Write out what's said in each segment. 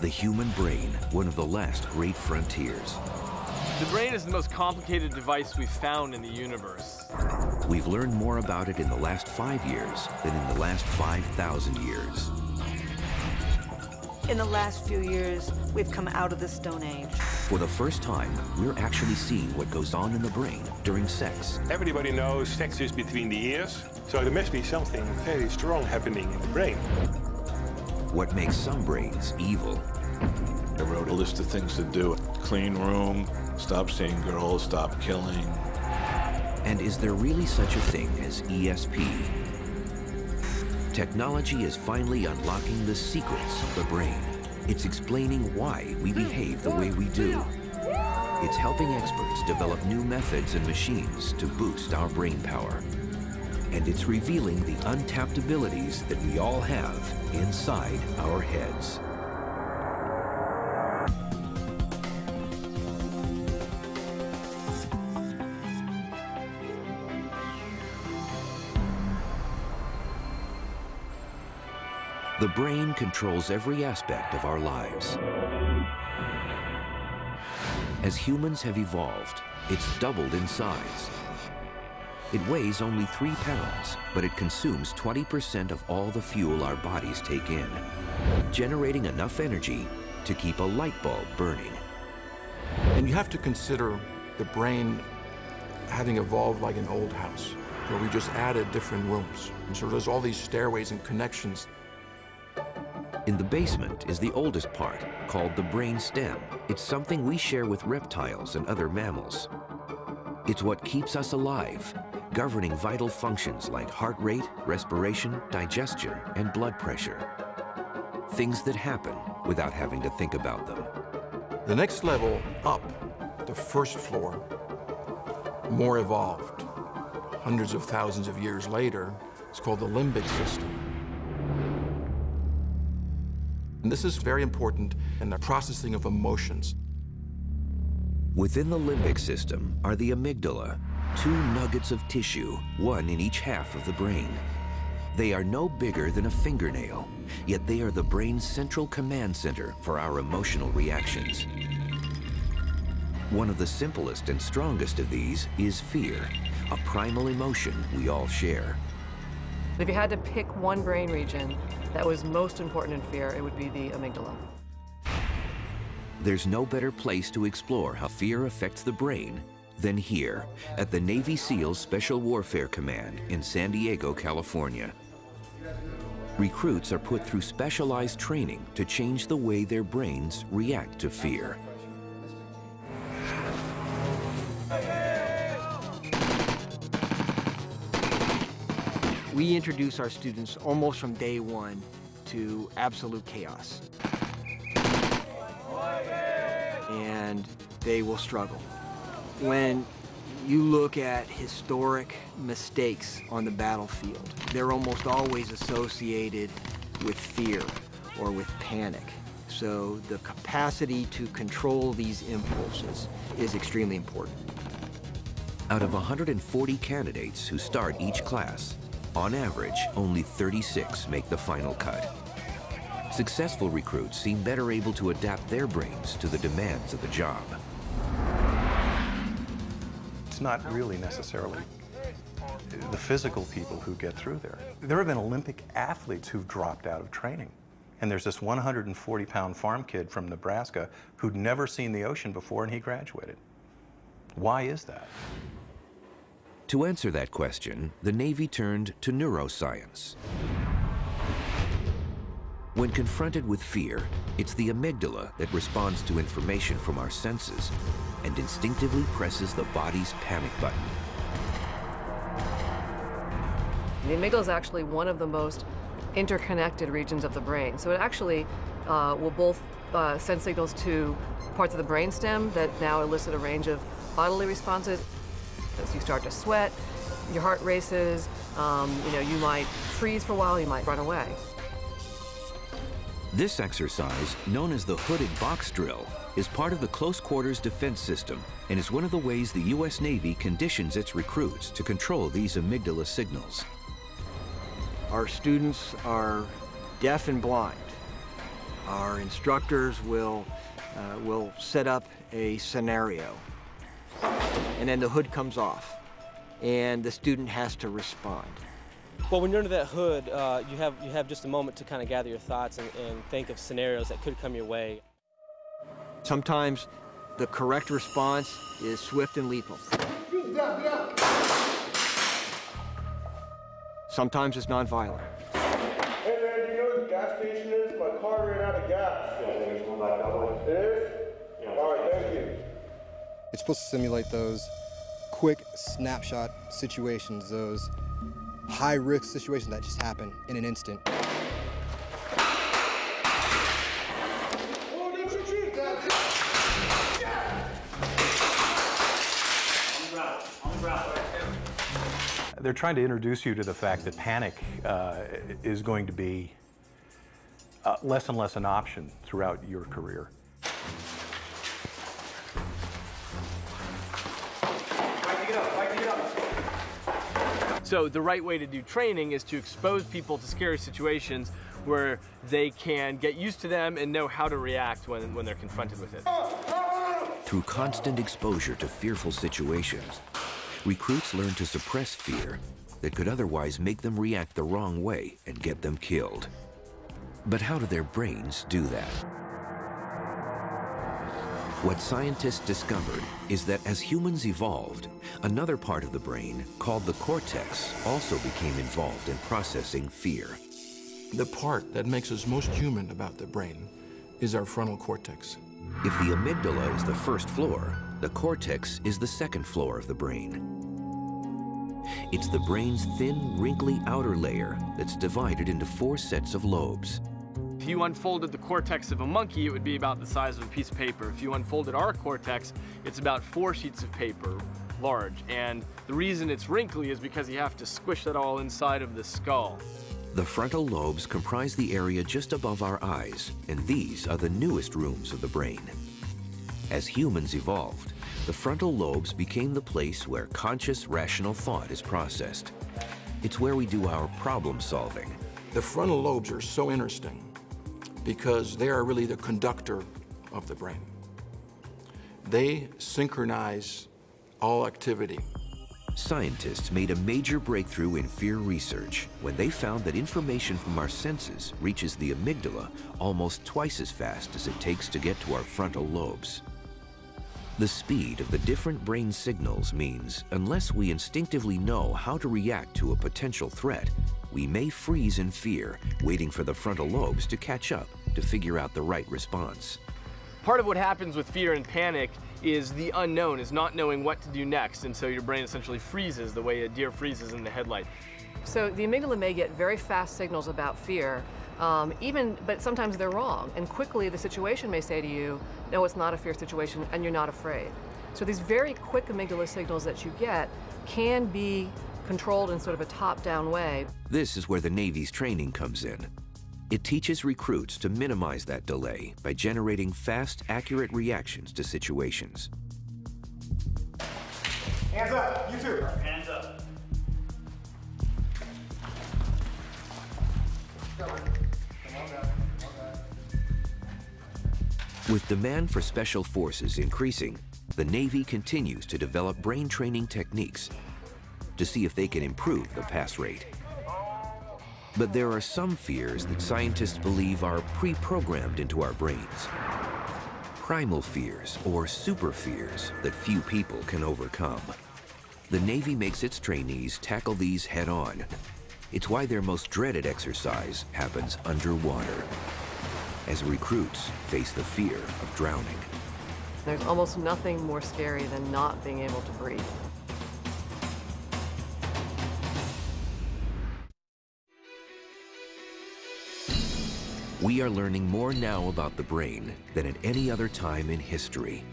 The human brain, one of the last great frontiers. The brain is the most complicated device we've found in the universe. We've learned more about it in the last five years than in the last 5,000 years. In the last few years, we've come out of the Stone Age. For the first time, we're actually seeing what goes on in the brain during sex. Everybody knows sex is between the ears, so there must be something very strong happening in the brain. What makes some brains evil. I wrote a list of things to do. Clean room, stop seeing girls, stop killing. And is there really such a thing as ESP? Technology is finally unlocking the secrets of the brain. It's explaining why we behave the way we do. It's helping experts develop new methods and machines to boost our brain power. And it's revealing the untapped abilities that we all have inside our heads. The brain controls every aspect of our lives. As humans have evolved, it's doubled in size. It weighs only three pounds, but it consumes 20% of all the fuel our bodies take in, generating enough energy to keep a light bulb burning. And you have to consider the brain having evolved like an old house, where we just added different rooms. And so there's all these stairways and connections in the basement is the oldest part, called the brain stem. It's something we share with reptiles and other mammals. It's what keeps us alive, governing vital functions like heart rate, respiration, digestion, and blood pressure. Things that happen without having to think about them. The next level up, the first floor, more evolved, hundreds of thousands of years later, it's called the limbic system. And this is very important in the processing of emotions. Within the limbic system are the amygdala, two nuggets of tissue, one in each half of the brain. They are no bigger than a fingernail, yet they are the brain's central command center for our emotional reactions. One of the simplest and strongest of these is fear, a primal emotion we all share. If you had to pick one brain region that was most important in fear, it would be the amygdala. There's no better place to explore how fear affects the brain than here at the Navy SEALs Special Warfare Command in San Diego, California. Recruits are put through specialized training to change the way their brains react to fear. We introduce our students almost from day one to absolute chaos. And they will struggle. When you look at historic mistakes on the battlefield, they're almost always associated with fear or with panic. So the capacity to control these impulses is extremely important. Out of 140 candidates who start each class, on average, only 36 make the final cut. Successful recruits seem better able to adapt their brains to the demands of the job. It's not really necessarily the physical people who get through there. There have been Olympic athletes who've dropped out of training. And there's this 140 pound farm kid from Nebraska who'd never seen the ocean before and he graduated. Why is that? To answer that question, the Navy turned to neuroscience. When confronted with fear, it's the amygdala that responds to information from our senses and instinctively presses the body's panic button. The amygdala is actually one of the most interconnected regions of the brain. So it actually uh, will both uh, send signals to parts of the brainstem that now elicit a range of bodily responses as you start to sweat, your heart races, um, you know, you might freeze for a while, you might run away. This exercise, known as the hooded box drill, is part of the close quarters defense system and is one of the ways the U.S. Navy conditions its recruits to control these amygdala signals. Our students are deaf and blind, Our instructors will, uh, will set up a scenario, and then the hood comes off, and the student has to respond. Well, when you're under that hood, uh, you, have, you have just a moment to kind of gather your thoughts and, and think of scenarios that could come your way. Sometimes the correct response is swift and lethal. Sometimes it's nonviolent. Hey man, do you know where the gas station is? My car ran out of gas. Yeah, there's one back that way. It is? Yeah. All right, thank you. It's supposed to simulate those quick snapshot situations, those high risk situation that just happened in an instant. They're trying to introduce you to the fact that panic uh, is going to be uh, less and less an option throughout your career. So the right way to do training is to expose people to scary situations where they can get used to them and know how to react when, when they're confronted with it. Through constant exposure to fearful situations, recruits learn to suppress fear that could otherwise make them react the wrong way and get them killed. But how do their brains do that? What scientists discovered is that as humans evolved, another part of the brain, called the cortex, also became involved in processing fear. The part that makes us most human about the brain is our frontal cortex. If the amygdala is the first floor, the cortex is the second floor of the brain. It's the brain's thin, wrinkly outer layer that's divided into four sets of lobes. If you unfolded the cortex of a monkey, it would be about the size of a piece of paper. If you unfolded our cortex, it's about four sheets of paper large. And the reason it's wrinkly is because you have to squish that all inside of the skull. The frontal lobes comprise the area just above our eyes, and these are the newest rooms of the brain. As humans evolved, the frontal lobes became the place where conscious, rational thought is processed. It's where we do our problem solving. The frontal lobes are so interesting because they are really the conductor of the brain. They synchronize all activity. Scientists made a major breakthrough in fear research when they found that information from our senses reaches the amygdala almost twice as fast as it takes to get to our frontal lobes. The speed of the different brain signals means unless we instinctively know how to react to a potential threat, we may freeze in fear, waiting for the frontal lobes to catch up to figure out the right response. Part of what happens with fear and panic is the unknown, is not knowing what to do next, and so your brain essentially freezes the way a deer freezes in the headlight. So the amygdala may get very fast signals about fear, um, even, but sometimes they're wrong. And quickly the situation may say to you, no, it's not a fear situation, and you're not afraid. So these very quick amygdala signals that you get can be controlled in sort of a top-down way. This is where the Navy's training comes in. It teaches recruits to minimize that delay by generating fast, accurate reactions to situations. Hands up, you too. Hands up. With demand for special forces increasing, the Navy continues to develop brain training techniques to see if they can improve the pass rate. But there are some fears that scientists believe are pre-programmed into our brains. Primal fears, or super fears, that few people can overcome. The Navy makes its trainees tackle these head on. It's why their most dreaded exercise happens underwater, as recruits face the fear of drowning. There's almost nothing more scary than not being able to breathe. We are learning more now about the brain than at any other time in history,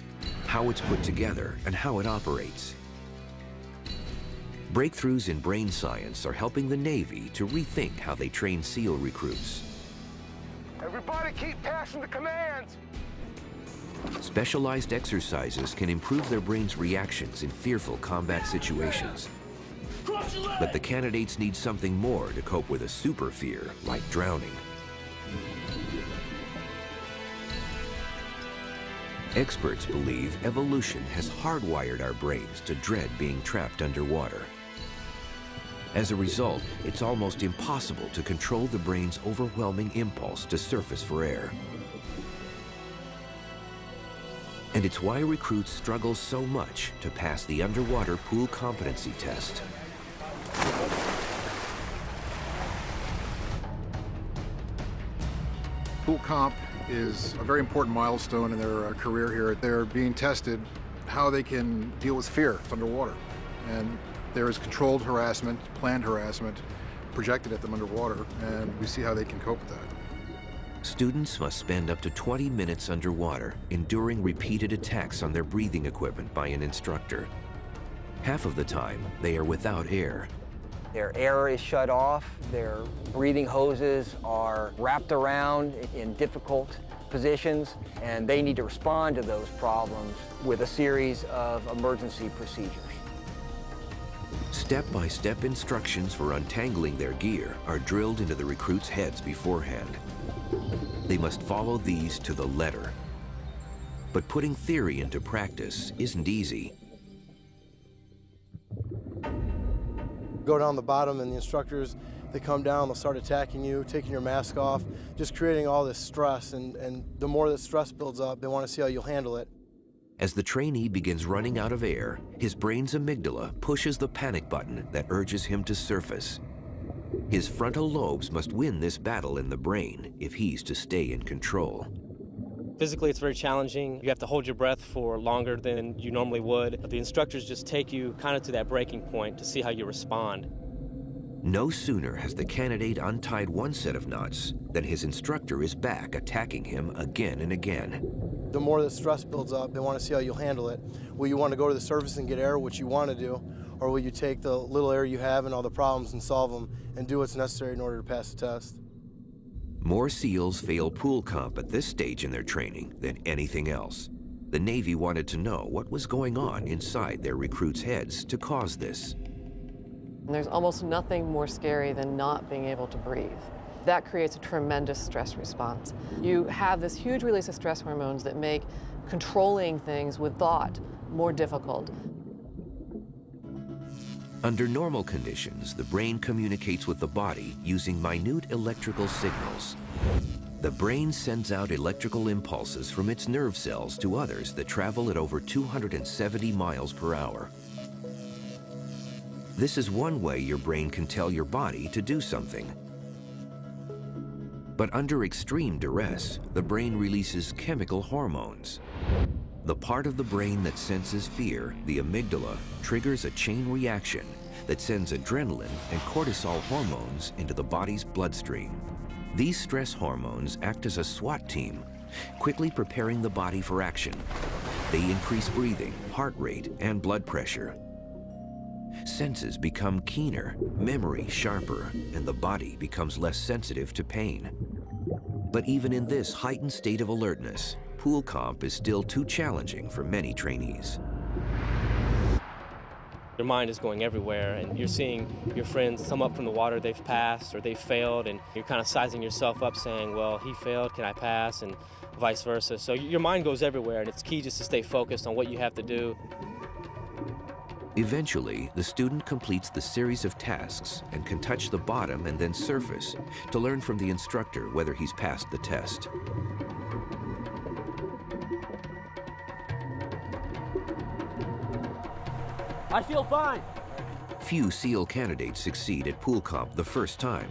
how it's put together and how it operates. Breakthroughs in brain science are helping the Navy to rethink how they train SEAL recruits. Everybody keep passing the commands. Specialized exercises can improve their brain's reactions in fearful combat situations. But the candidates need something more to cope with a super fear like drowning. Experts believe evolution has hardwired our brains to dread being trapped underwater. As a result, it's almost impossible to control the brain's overwhelming impulse to surface for air. And it's why recruits struggle so much to pass the underwater pool competency test. Pool comp is a very important milestone in their uh, career here. They're being tested how they can deal with fear underwater. And there is controlled harassment, planned harassment projected at them underwater, and we see how they can cope with that. Students must spend up to 20 minutes underwater, enduring repeated attacks on their breathing equipment by an instructor. Half of the time, they are without air. Their air is shut off, their breathing hoses are wrapped around in difficult positions, and they need to respond to those problems with a series of emergency procedures. Step-by-step -step instructions for untangling their gear are drilled into the recruits' heads beforehand. They must follow these to the letter. But putting theory into practice isn't easy. Go down the bottom and the instructors, they come down, they'll start attacking you, taking your mask off, just creating all this stress. And, and the more that stress builds up, they want to see how you'll handle it. As the trainee begins running out of air, his brain's amygdala pushes the panic button that urges him to surface. His frontal lobes must win this battle in the brain if he's to stay in control. Physically, it's very challenging. You have to hold your breath for longer than you normally would. The instructors just take you kind of to that breaking point to see how you respond. No sooner has the candidate untied one set of knots than his instructor is back attacking him again and again. The more the stress builds up, they want to see how you'll handle it. Will you want to go to the surface and get air, which you want to do, or will you take the little air you have and all the problems and solve them and do what's necessary in order to pass the test? More SEALs fail pool comp at this stage in their training than anything else. The Navy wanted to know what was going on inside their recruits' heads to cause this. There's almost nothing more scary than not being able to breathe. That creates a tremendous stress response. You have this huge release of stress hormones that make controlling things with thought more difficult. Under normal conditions, the brain communicates with the body using minute electrical signals. The brain sends out electrical impulses from its nerve cells to others that travel at over 270 miles per hour. This is one way your brain can tell your body to do something. But under extreme duress, the brain releases chemical hormones. The part of the brain that senses fear, the amygdala, triggers a chain reaction that sends adrenaline and cortisol hormones into the body's bloodstream. These stress hormones act as a SWAT team, quickly preparing the body for action. They increase breathing, heart rate, and blood pressure. Senses become keener, memory sharper, and the body becomes less sensitive to pain. But even in this heightened state of alertness, pool comp is still too challenging for many trainees. Your mind is going everywhere, and you're seeing your friends come up from the water they've passed or they've failed, and you're kind of sizing yourself up saying, well, he failed, can I pass, and vice versa. So your mind goes everywhere, and it's key just to stay focused on what you have to do. Eventually, the student completes the series of tasks and can touch the bottom and then surface to learn from the instructor whether he's passed the test. I feel fine. Few SEAL candidates succeed at pool comp the first time.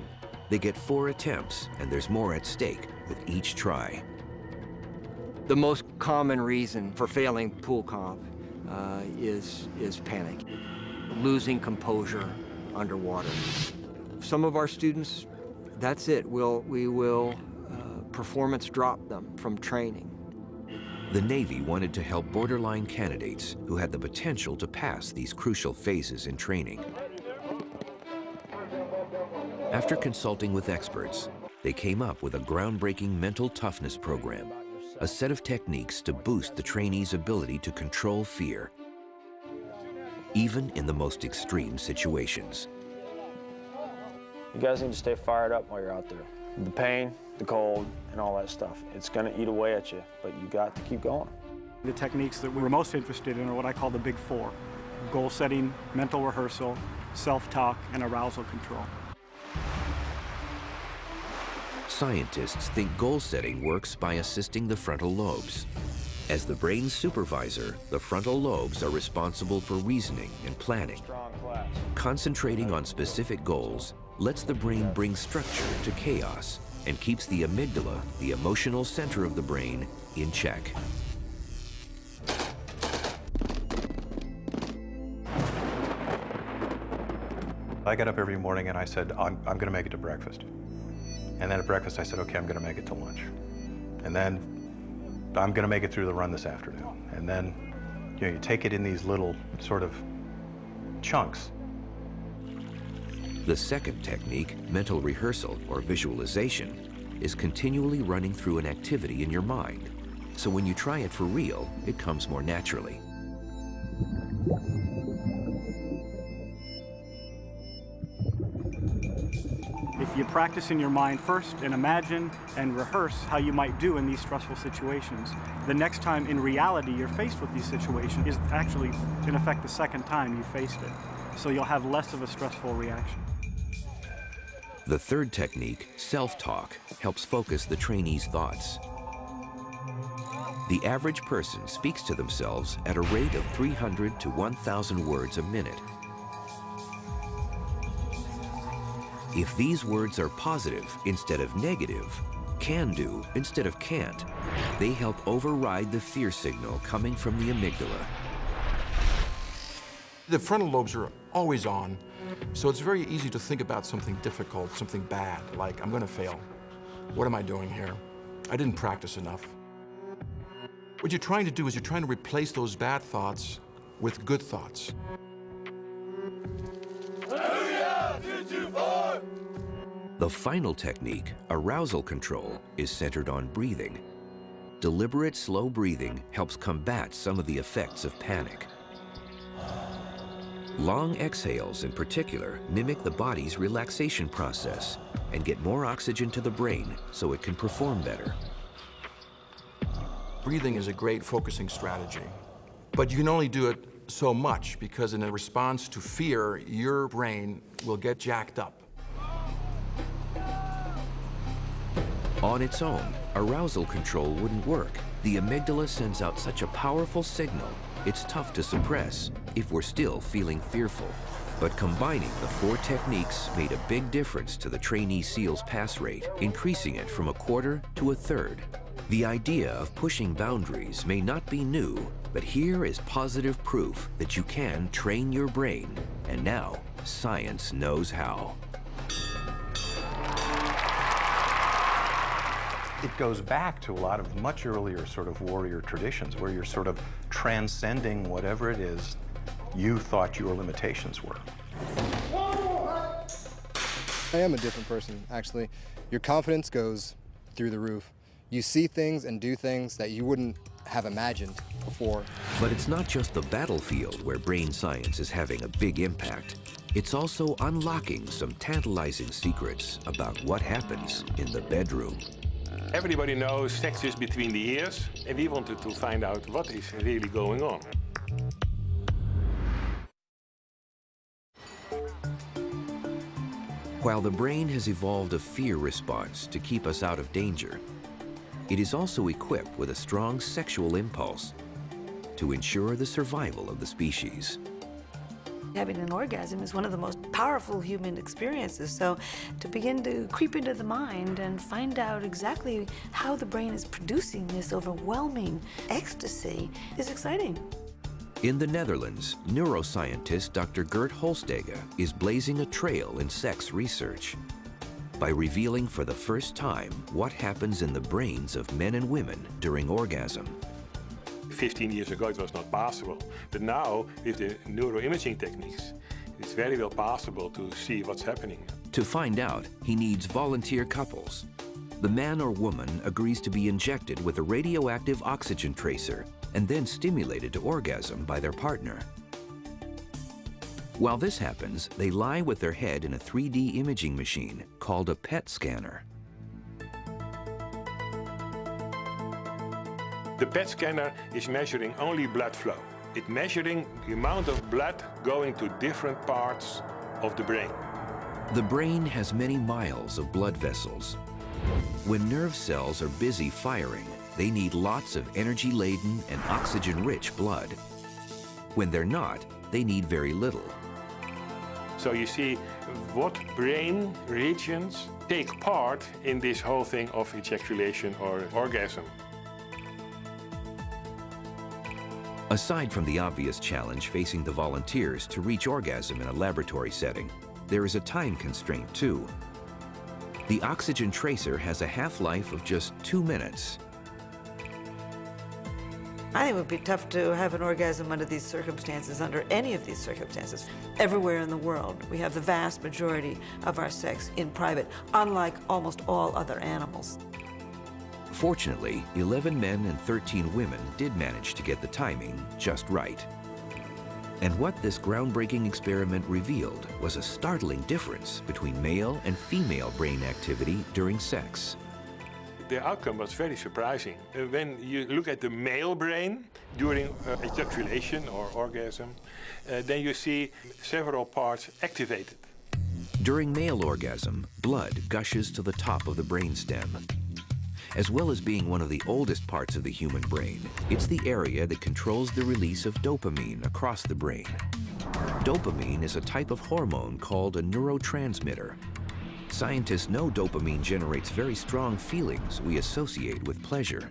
They get four attempts, and there's more at stake with each try. The most common reason for failing pool comp uh, is, is panic, losing composure underwater. Some of our students, that's it. We'll, we will uh, performance drop them from training. The Navy wanted to help borderline candidates who had the potential to pass these crucial phases in training. After consulting with experts, they came up with a groundbreaking mental toughness program, a set of techniques to boost the trainees' ability to control fear, even in the most extreme situations. You guys need to stay fired up while you're out there. The pain, the cold, and all that stuff. It's gonna eat away at you, but you got to keep going. The techniques that we were most interested in are what I call the big four. Goal setting, mental rehearsal, self-talk, and arousal control. Scientists think goal setting works by assisting the frontal lobes. As the brain's supervisor, the frontal lobes are responsible for reasoning and planning. Concentrating on specific goals lets the brain bring structure to chaos and keeps the amygdala, the emotional center of the brain, in check. I got up every morning and I said, I'm, I'm going to make it to breakfast. And then at breakfast, I said, okay, I'm going to make it to lunch. And then I'm going to make it through the run this afternoon. And then, you know, you take it in these little sort of chunks. The second technique, mental rehearsal or visualization, is continually running through an activity in your mind. So when you try it for real, it comes more naturally. If you practice in your mind first and imagine and rehearse how you might do in these stressful situations, the next time in reality you're faced with these situations is actually, in effect, the second time you faced it. So you'll have less of a stressful reaction. The third technique, self-talk, helps focus the trainee's thoughts. The average person speaks to themselves at a rate of 300 to 1,000 words a minute. If these words are positive instead of negative, can do instead of can't, they help override the fear signal coming from the amygdala. The frontal lobes are always on, so it's very easy to think about something difficult, something bad, like I'm going to fail. What am I doing here? I didn't practice enough. What you're trying to do is you're trying to replace those bad thoughts with good thoughts. The final technique, arousal control, is centered on breathing. Deliberate, slow breathing helps combat some of the effects of panic. Long exhales, in particular, mimic the body's relaxation process and get more oxygen to the brain so it can perform better. Breathing is a great focusing strategy, but you can only do it so much because in a response to fear, your brain will get jacked up. On its own, arousal control wouldn't work. The amygdala sends out such a powerful signal, it's tough to suppress if we're still feeling fearful. But combining the four techniques made a big difference to the trainee SEAL's pass rate, increasing it from a quarter to a third. The idea of pushing boundaries may not be new, but here is positive proof that you can train your brain, and now science knows how. It goes back to a lot of much earlier sort of warrior traditions where you're sort of transcending whatever it is you thought your limitations were. I am a different person, actually. Your confidence goes through the roof. You see things and do things that you wouldn't have imagined before. But it's not just the battlefield where brain science is having a big impact. It's also unlocking some tantalizing secrets about what happens in the bedroom. Everybody knows sex is between the ears, and we wanted to find out what is really going on. While the brain has evolved a fear response to keep us out of danger, it is also equipped with a strong sexual impulse to ensure the survival of the species. Having an orgasm is one of the most powerful human experiences. So to begin to creep into the mind and find out exactly how the brain is producing this overwhelming ecstasy is exciting. In the Netherlands, neuroscientist Dr. Gert Holstege is blazing a trail in sex research by revealing for the first time what happens in the brains of men and women during orgasm. 15 years ago it was not possible, but now with the neuroimaging techniques, it's very well possible to see what's happening. To find out, he needs volunteer couples. The man or woman agrees to be injected with a radioactive oxygen tracer and then stimulated to orgasm by their partner. While this happens, they lie with their head in a 3D imaging machine called a PET scanner. The PET scanner is measuring only blood flow. It's measuring the amount of blood going to different parts of the brain. The brain has many miles of blood vessels. When nerve cells are busy firing, they need lots of energy-laden and oxygen-rich blood. When they're not, they need very little. So you see what brain regions take part in this whole thing of ejaculation or orgasm. Aside from the obvious challenge facing the volunteers to reach orgasm in a laboratory setting, there is a time constraint too. The oxygen tracer has a half-life of just two minutes. I think it would be tough to have an orgasm under these circumstances, under any of these circumstances. Everywhere in the world, we have the vast majority of our sex in private, unlike almost all other animals. Fortunately, 11 men and 13 women did manage to get the timing just right. And what this groundbreaking experiment revealed was a startling difference between male and female brain activity during sex. The outcome was very surprising. Uh, When you look at the male brain during uh, ejaculation or orgasm, uh, then you see several parts activated. During male orgasm, blood gushes to the top of the brainstem. As well as being one of the oldest parts of the human brain, it's the area that controls the release of dopamine across the brain. Dopamine is a type of hormone called a neurotransmitter. Scientists know dopamine generates very strong feelings we associate with pleasure.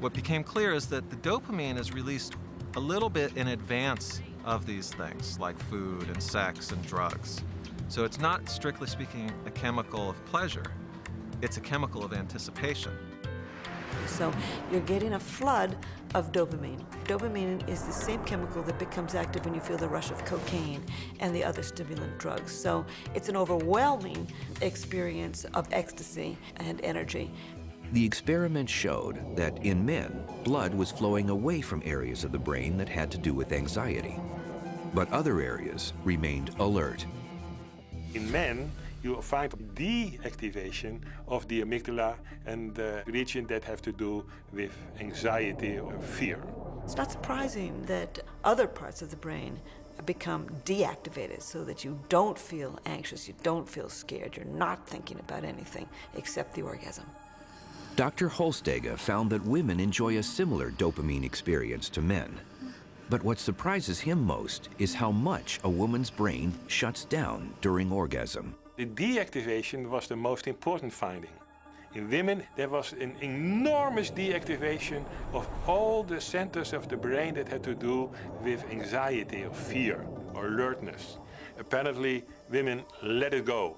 What became clear is that the dopamine is released a little bit in advance of these things, like food and sex and drugs. So it's not, strictly speaking, a chemical of pleasure. It's a chemical of anticipation. So you're getting a flood of dopamine. Dopamine is the same chemical that becomes active when you feel the rush of cocaine and the other stimulant drugs. So it's an overwhelming experience of ecstasy and energy. The experiment showed that in men, blood was flowing away from areas of the brain that had to do with anxiety. But other areas remained alert. In men, you will find deactivation of the amygdala and the region that have to do with anxiety or fear. It's not surprising that other parts of the brain become deactivated so that you don't feel anxious, you don't feel scared, you're not thinking about anything except the orgasm. Dr. Holstege found that women enjoy a similar dopamine experience to men. But what surprises him most is how much a woman's brain shuts down during orgasm. The deactivation was the most important finding. In women, there was an enormous deactivation of all the centers of the brain that had to do with anxiety or fear or alertness. Apparently, women let it go.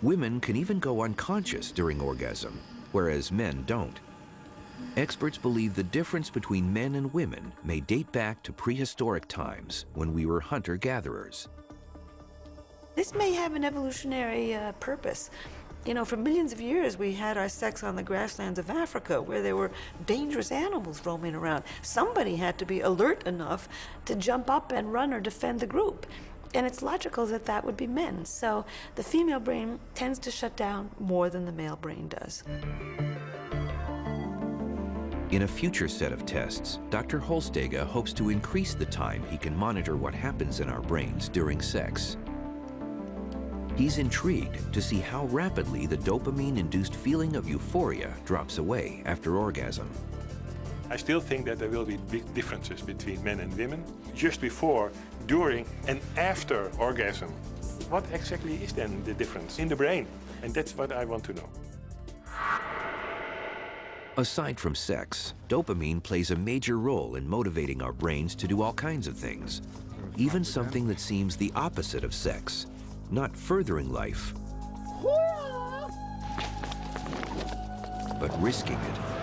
Women can even go unconscious during orgasm, whereas men don't. Experts believe the difference between men and women may date back to prehistoric times when we were hunter-gatherers. This may have an evolutionary uh, purpose. You know, for millions of years, we had our sex on the grasslands of Africa where there were dangerous animals roaming around. Somebody had to be alert enough to jump up and run or defend the group. And it's logical that that would be men. So the female brain tends to shut down more than the male brain does. In a future set of tests, Dr. Holstege hopes to increase the time he can monitor what happens in our brains during sex. He's intrigued to see how rapidly the dopamine-induced feeling of euphoria drops away after orgasm. I still think that there will be big differences between men and women just before, during, and after orgasm. What exactly is then the difference in the brain? And that's what I want to know. Aside from sex, dopamine plays a major role in motivating our brains to do all kinds of things, even something that seems the opposite of sex, not furthering life, but risking it.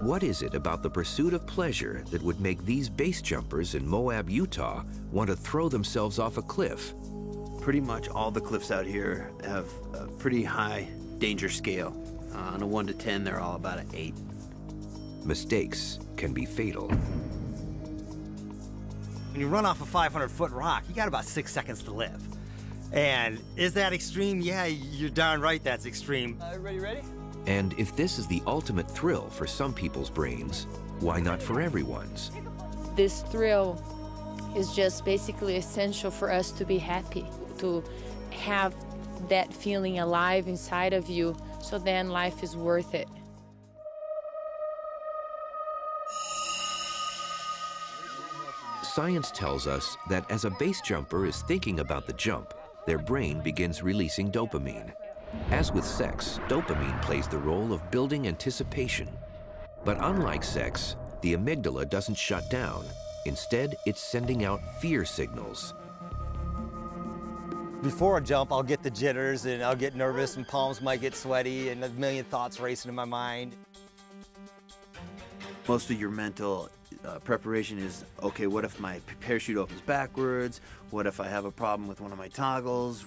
What is it about the pursuit of pleasure that would make these base jumpers in Moab, Utah want to throw themselves off a cliff? Pretty much all the cliffs out here have a pretty high danger scale. Uh, on a 1 to 10, they're all about an 8. Mistakes can be fatal. When you run off a 500 foot rock, you got about six seconds to live. And is that extreme? Yeah, you're darn right that's extreme. Uh, Everybody ready? And if this is the ultimate thrill for some people's brains, why not for everyone's? This thrill is just basically essential for us to be happy, to have that feeling alive inside of you, so then life is worth it. Science tells us that as a base jumper is thinking about the jump, their brain begins releasing dopamine. As with sex, dopamine plays the role of building anticipation. But unlike sex, the amygdala doesn't shut down. Instead, it's sending out fear signals. Before a jump, I'll get the jitters and I'll get nervous and palms might get sweaty and a million thoughts racing in my mind. Most of your mental uh, preparation is okay, what if my parachute opens backwards? What if I have a problem with one of my toggles?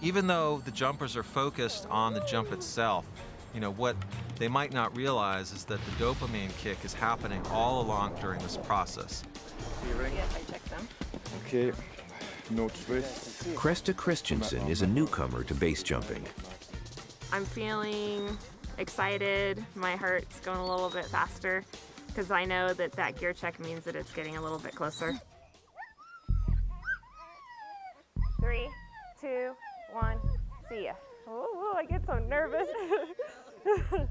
Even though the jumpers are focused on the jump itself, you know, what they might not realize is that the dopamine kick is happening all along during this process. Yes, I checked them. Okay, no twist. Kresta Christensen is a newcomer to base jumping. I'm feeling excited. My heart's going a little bit faster because I know that that gear check means that it's getting a little bit closer. Three, two, one, see ya. Ooh, I get so nervous.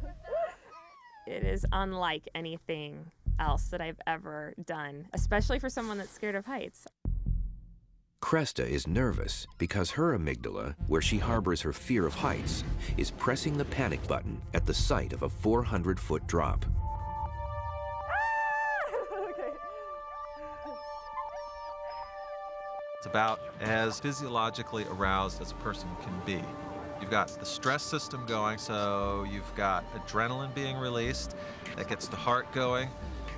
it is unlike anything else that I've ever done, especially for someone that's scared of heights. Kresta is nervous because her amygdala, where she harbors her fear of heights, is pressing the panic button at the sight of a 400 foot drop. It's about as physiologically aroused as a person can be. You've got the stress system going, so you've got adrenaline being released that gets the heart going.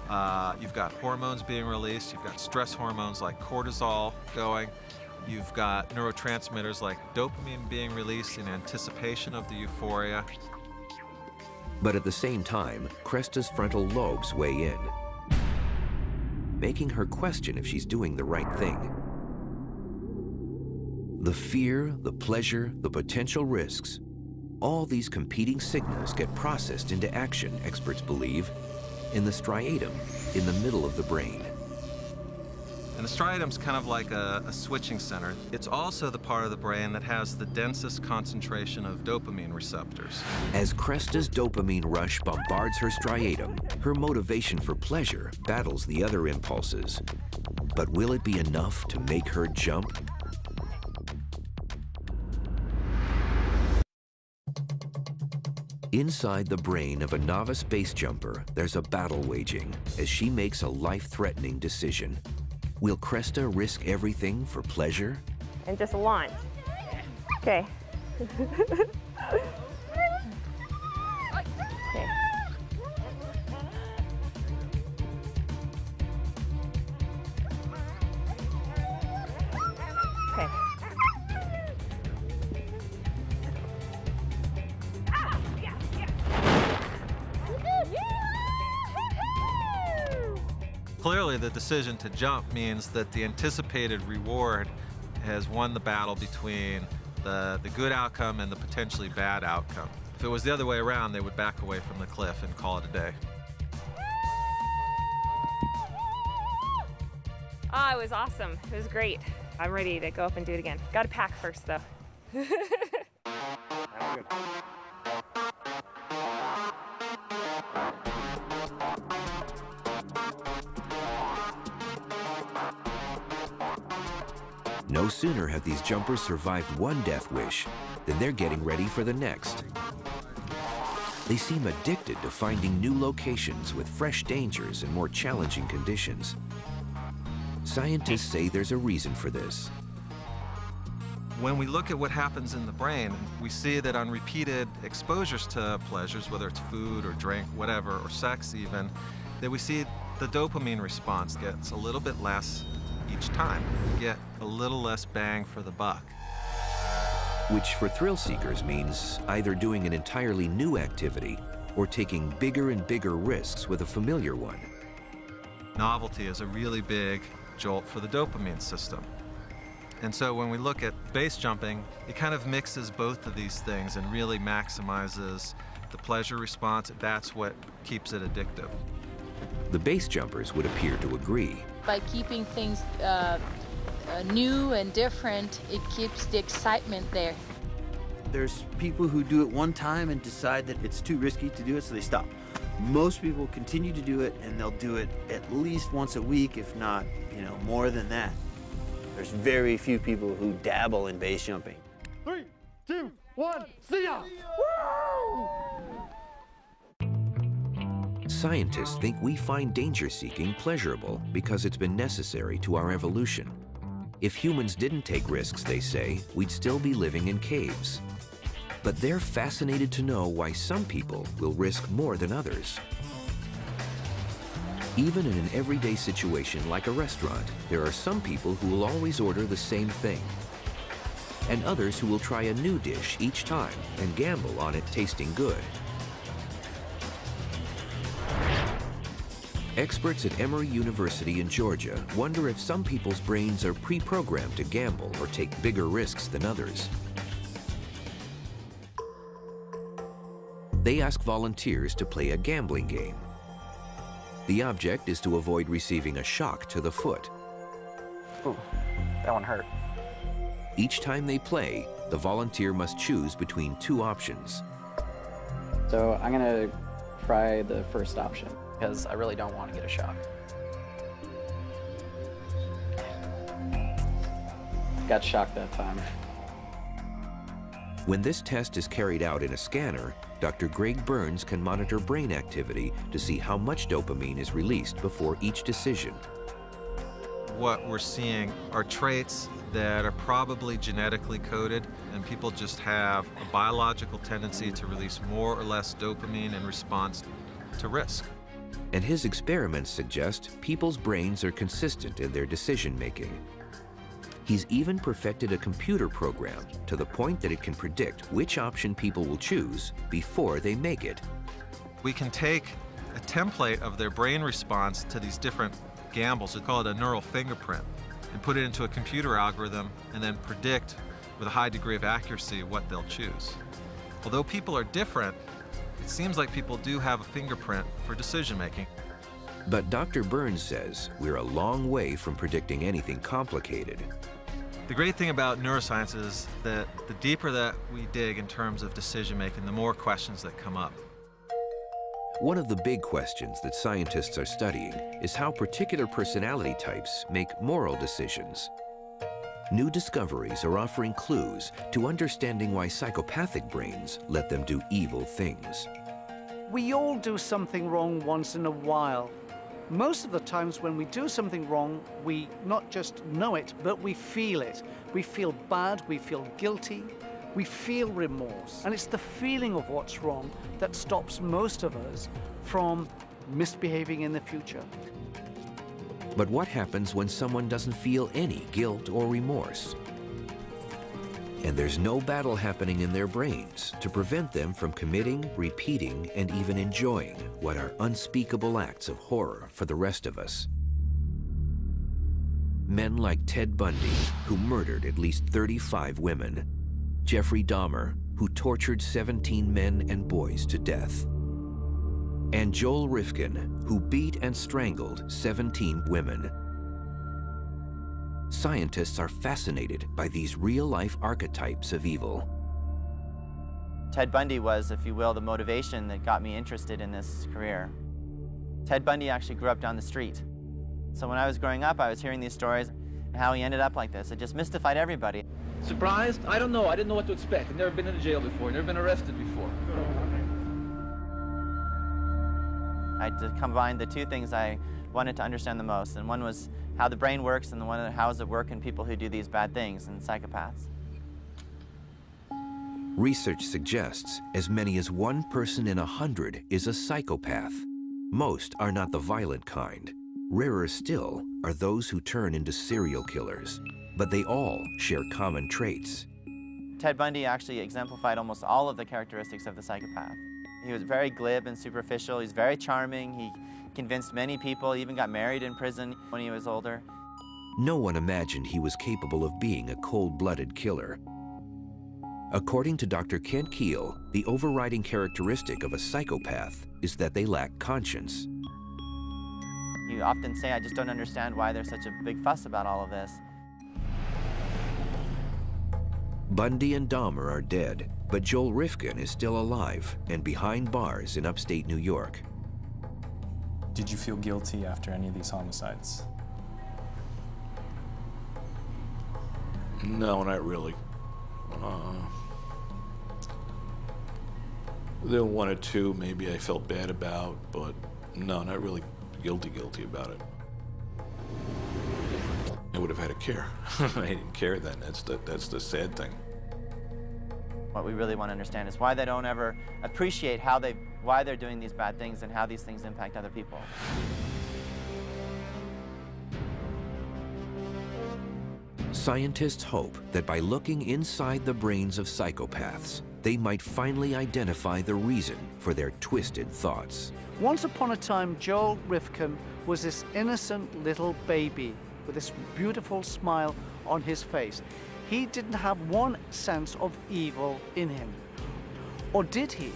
Uh, you've got hormones being released. You've got stress hormones like cortisol going. You've got neurotransmitters like dopamine being released in anticipation of the euphoria. But at the same time, Cresta's frontal lobes weigh in, making her question if she's doing the right thing. The fear, the pleasure, the potential risks, all these competing signals get processed into action, experts believe, in the striatum, in the middle of the brain. And the striatum's kind of like a, a, switching center. It's also the part of the brain that has the densest concentration of dopamine receptors. As Cresta's dopamine rush bombards her striatum, her motivation for pleasure battles the other impulses. But will it be enough to make her jump? Inside the brain of a novice base jumper, there's a battle waging as she makes a life-threatening decision. Will Cresta risk everything for pleasure? And just launch. Okay. Clearly, the decision to jump means that the anticipated reward has won the battle between the, the good outcome and the potentially bad outcome. If it was the other way around, they would back away from the cliff and call it a day. Oh, it was awesome. It was great. I'm ready to go up and do it again. Got to pack first, though. No sooner have these jumpers survived one death wish than they're getting ready for the next. They seem addicted to finding new locations with fresh dangers and more challenging conditions. Scientists say there's a reason for this. When we look at what happens in the brain, we see that on repeated exposures to pleasures, whether it's food or drink, whatever, or sex even, that we see the dopamine response gets a little bit less each time. You get a little less bang for the buck. Which for thrill seekers means either doing an entirely new activity or taking bigger and bigger risks with a familiar one. Novelty is a really big jolt for the dopamine system. And so when we look at base jumping, it kind of mixes both of these things and really maximizes the pleasure response. That's what keeps it addictive. The base jumpers would appear to agree. By keeping things uh, uh, new and different, it keeps the excitement there. There's people who do it one time and decide that it's too risky to do it, so they stop. Most people continue to do it, and they'll do it at least once a week, if not, you know, more than that. There's very few people who dabble in base jumping. Three, two, one, see ya! Scientists think we find danger seeking pleasurable because it's been necessary to our evolution. If humans didn't take risks, they say, we'd still be living in caves. But they're fascinated to know why some people will risk more than others. Even in an everyday situation like a restaurant, there are some people who will always order the same thing, and others who will try a new dish each time and gamble on it tasting good. Experts at Emory University in Georgia wonder if some people's brains are pre-programmed to gamble or take bigger risks than others. They ask volunteers to play a gambling game. The object is to avoid receiving a shock to the foot. Ooh, that one hurt. Each time they play, the volunteer must choose between two options. So I'm gonna try the first option because I really don't want to get a shock. Got shocked that time. When this test is carried out in a scanner, Dr. Greg Berns can monitor brain activity to see how much dopamine is released before each decision. What we're seeing are traits that are probably genetically coded, and people just have a biological tendency to release more or less dopamine in response to risk. And his experiments suggest people's brains are consistent in their decision making. He's even perfected a computer program to the point that it can predict which option people will choose before they make it. We can take a template of their brain response to these different gambles, we call it a neural fingerprint, and put it into a computer algorithm and then predict with a high degree of accuracy what they'll choose. Although people are different, it seems like people do have a fingerprint for decision making. But Dr. Berns says we're a long way from predicting anything complicated. The great thing about neuroscience is that the deeper that we dig in terms of decision making, the more questions that come up. One of the big questions that scientists are studying is how particular personality types make moral decisions. New discoveries are offering clues to understanding why psychopathic brains let them do evil things. We all do something wrong once in a while. Most of the times when we do something wrong, we not just know it, but we feel it. We feel bad, we feel guilty, we feel remorse. And it's the feeling of what's wrong that stops most of us from misbehaving in the future. But what happens when someone doesn't feel any guilt or remorse? And there's no battle happening in their brains to prevent them from committing, repeating, and even enjoying what are unspeakable acts of horror for the rest of us. Men like Ted Bundy, who murdered at least 35 women, Jeffrey Dahmer, who tortured 17 men and boys to death, and Joel Rifkin, who beat and strangled 17 women. Scientists are fascinated by these real-life archetypes of evil. Ted Bundy was, if you will, the motivation that got me interested in this career. Ted Bundy actually grew up down the street. So when I was growing up, I was hearing these stories and how he ended up like this. It just mystified everybody. Surprised? I don't know. I didn't know what to expect. I've never been in a jail before, never been arrested before. I combined the two things I wanted to understand the most, and one was how the brain works, and the one how does it work in people who do these bad things and psychopaths. Research suggests as many as one person in a hundred is a psychopath. Most are not the violent kind. Rarer still are those who turn into serial killers, but they all share common traits. Ted Bundy actually exemplified almost all of the characteristics of the psychopath. He was very glib and superficial. He's very charming. He convinced many people, he even got married in prison when he was older. No one imagined he was capable of being a cold-blooded killer. According to Dr. Kent Kiehl, the overriding characteristic of a psychopath is that they lack conscience. You often say, I just don't understand why there's such a big fuss about all of this. Bundy and Dahmer are dead, but Joel Rifkin is still alive and behind bars in upstate New York. Did you feel guilty after any of these homicides? No, not really. Uh, there were one or two maybe I felt bad about, but no, not really guilty, guilty about it. I would have had to care. I didn't care then. That's the, that's the sad thing. What we really want to understand is why they don't ever appreciate how they, why they're doing these bad things and how these things impact other people. Scientists hope that by looking inside the brains of psychopaths, they might finally identify the reason for their twisted thoughts. Once upon a time, Joel Rifkin was this innocent little baby with this beautiful smile on his face. He didn't have one sense of evil in him. Or did he?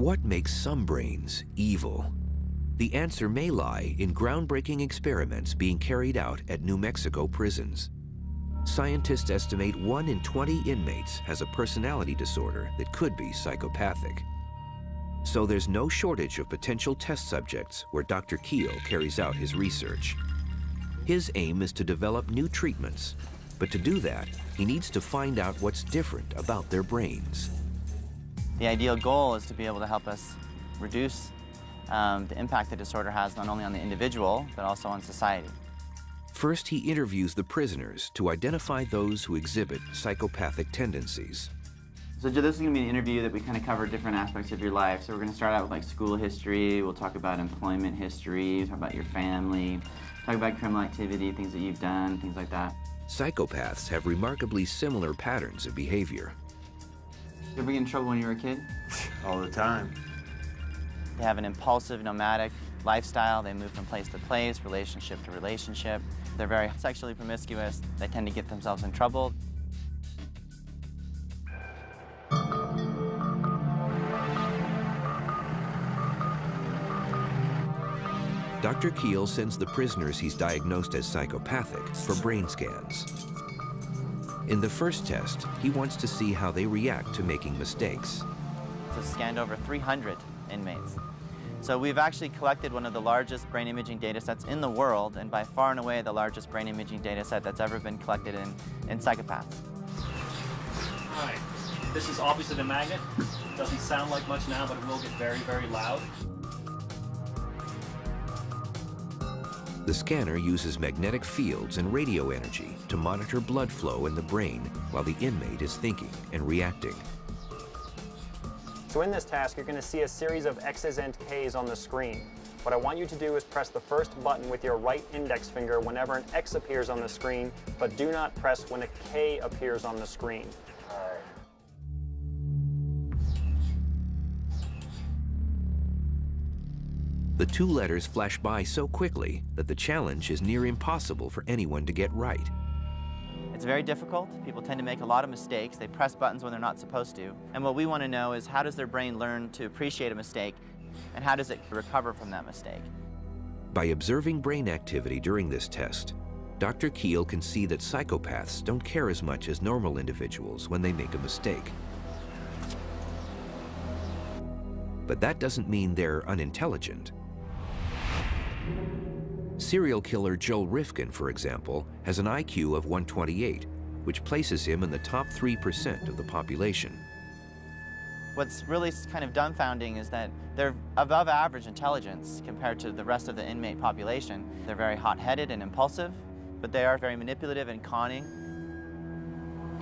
What makes some brains evil? The answer may lie in groundbreaking experiments being carried out at New Mexico prisons. Scientists estimate 1 in 20 inmates has a personality disorder that could be psychopathic. So there's no shortage of potential test subjects where Dr. Kiehl carries out his research. His aim is to develop new treatments, but to do that, he needs to find out what's different about their brains. The ideal goal is to be able to help us reduce um, the impact the disorder has not only on the individual, but also on society. First, he interviews the prisoners to identify those who exhibit psychopathic tendencies. So this is going to be an interview that we kind of cover different aspects of your life. So we're going to start out with like school history. We'll talk about employment history, talk about your family, talk about criminal activity, things that you've done, things like that. Psychopaths have remarkably similar patterns of behavior. You ever get in trouble when you were a kid? All the time. They have an impulsive, nomadic lifestyle. They move from place to place, relationship to relationship. They're very sexually promiscuous. They tend to get themselves in trouble. Dr. Kiehl sends the prisoners he's diagnosed as psychopathic for brain scans. In the first test, he wants to see how they react to making mistakes. So scanned over 300 inmates. So we've actually collected one of the largest brain imaging data sets in the world, and by far and away the largest brain imaging data set that's ever been collected in, in psychopaths. All right, this is obviously the magnet. Doesn't sound like much now, but it will get very, very loud. The scanner uses magnetic fields and radio energy to monitor blood flow in the brain while the inmate is thinking and reacting. So in this task, you're going to see a series of X's and K's on the screen. What I want you to do is press the first button with your right index finger whenever an X appears on the screen, but do not press when a K appears on the screen. The two letters flash by so quickly that the challenge is near impossible for anyone to get right. It's very difficult. People tend to make a lot of mistakes. They press buttons when they're not supposed to. And what we want to know is how does their brain learn to appreciate a mistake and how does it recover from that mistake? By observing brain activity during this test, Dr. Kiehl can see that psychopaths don't care as much as normal individuals when they make a mistake. But that doesn't mean they're unintelligent. Serial killer Joel Rifkin, for example, has an IQ of 128, which places him in the top 3% of the population. What's really kind of dumbfounding is that they're above average intelligence compared to the rest of the inmate population. They're very hot-headed and impulsive, but they are very manipulative and conning.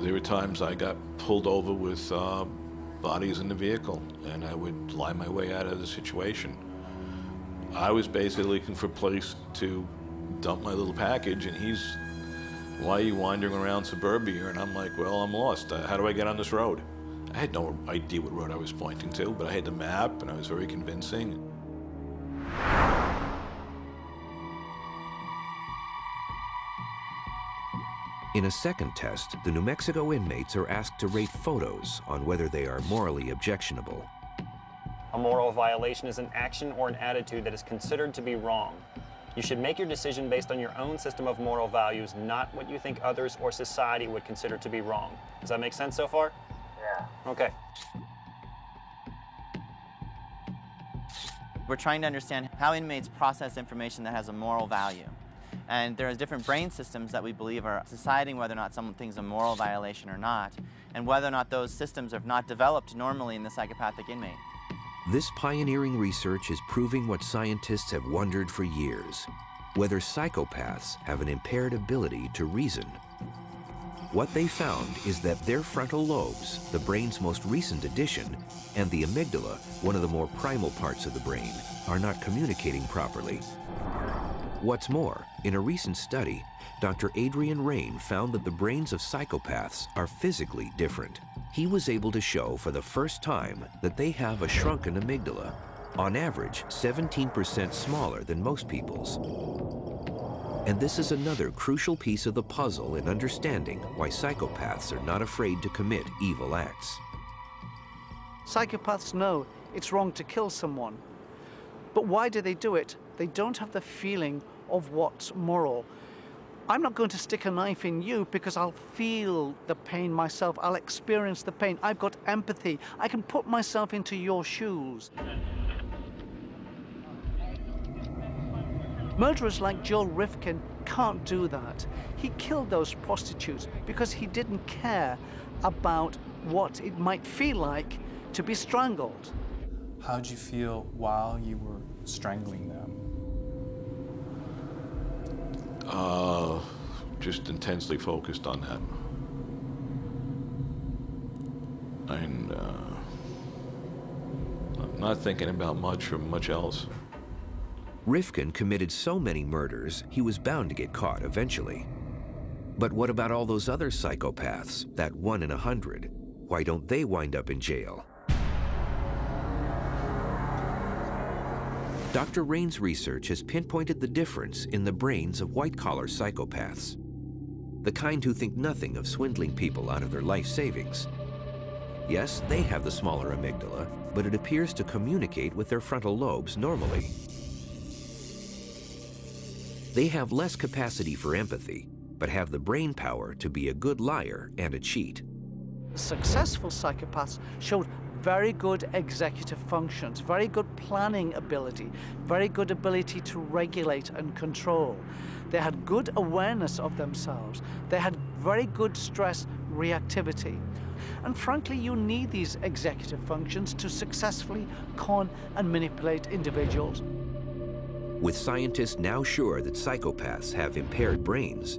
There were times I got pulled over with uh, bodies in the vehicle, and I would lie my way out of the situation. I was basically looking for a place to dump my little package, and he's, why are you wandering around suburbia? And I'm like, well, I'm lost. Uh, how do I get on this road? I had no idea what road I was pointing to, but I had the map and I was very convincing. In a second test, the New Mexico inmates are asked to rate photos on whether they are morally objectionable. A moral violation is an action or an attitude that is considered to be wrong. You should make your decision based on your own system of moral values, not what you think others or society would consider to be wrong. Does that make sense so far? Yeah. Okay. We're trying to understand how inmates process information that has a moral value. And there are different brain systems that we believe are deciding whether or not something's a moral violation or not, and whether or not those systems are not developed normally in the psychopathic inmate. This pioneering research is proving what scientists have wondered for years, whether psychopaths have an impaired ability to reason. What they found is that their frontal lobes, the brain's most recent addition, and the amygdala, one of the more primal parts of the brain, are not communicating properly. What's more, in a recent study, Dr. Adrian Raine found that the brains of psychopaths are physically different. He was able to show for the first time that they have a shrunken amygdala, on average 17% smaller than most people's. And this is another crucial piece of the puzzle in understanding why psychopaths are not afraid to commit evil acts. Psychopaths know it's wrong to kill someone. But why do they do it? They don't have the feeling of what's moral. I'm not going to stick a knife in you because I'll feel the pain myself. I'll experience the pain. I've got empathy. I can put myself into your shoes. Murderers like Joel Rifkin can't do that. He killed those prostitutes because he didn't care about what it might feel like to be strangled. How'd you feel while you were strangling them? Uh, just intensely focused on that. And uh, I'm not thinking about much or much else. Rifkin committed so many murders, he was bound to get caught eventually. But what about all those other psychopaths, that one in a hundred? Why don't they wind up in jail? Dr. Raine's research has pinpointed the difference in the brains of white-collar psychopaths. The kind who think nothing of swindling people out of their life savings. Yes, they have the smaller amygdala, but it appears to communicate with their frontal lobes normally. They have less capacity for empathy, but have the brain power to be a good liar and a cheat. Successful psychopaths showed very good executive functions, very good planning ability, very good ability to regulate and control. They had good awareness of themselves. They had very good stress reactivity. And frankly, you need these executive functions to successfully con and manipulate individuals. With scientists now sure that psychopaths have impaired brains,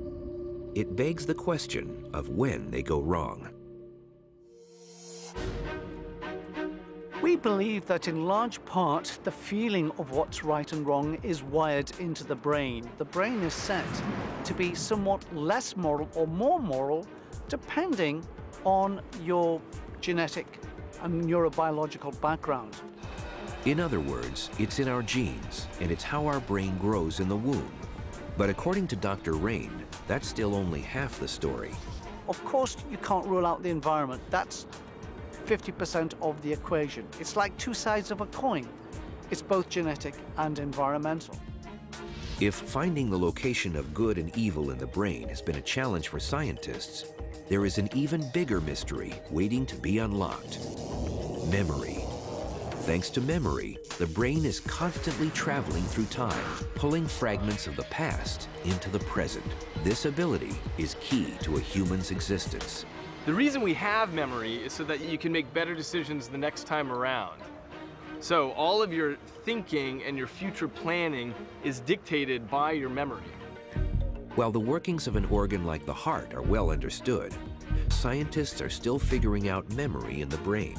it begs the question of when they go wrong. We believe that in large part, the feeling of what's right and wrong is wired into the brain. The brain is set to be somewhat less moral or more moral, depending on your genetic and neurobiological background. In other words, it's in our genes, and it's how our brain grows in the womb. But according to Dr. Raine, that's still only half the story. Of course, you can't rule out the environment. That's 50% of the equation. It's like two sides of a coin. It's both genetic and environmental. If finding the location of good and evil in the brain has been a challenge for scientists, there is an even bigger mystery waiting to be unlocked. Memory. Thanks to memory, the brain is constantly traveling through time, pulling fragments of the past into the present. This ability is key to a human's existence. The reason we have memory is so that you can make better decisions the next time around. So all of your thinking and your future planning is dictated by your memory. While the workings of an organ like the heart are well understood, scientists are still figuring out memory in the brain.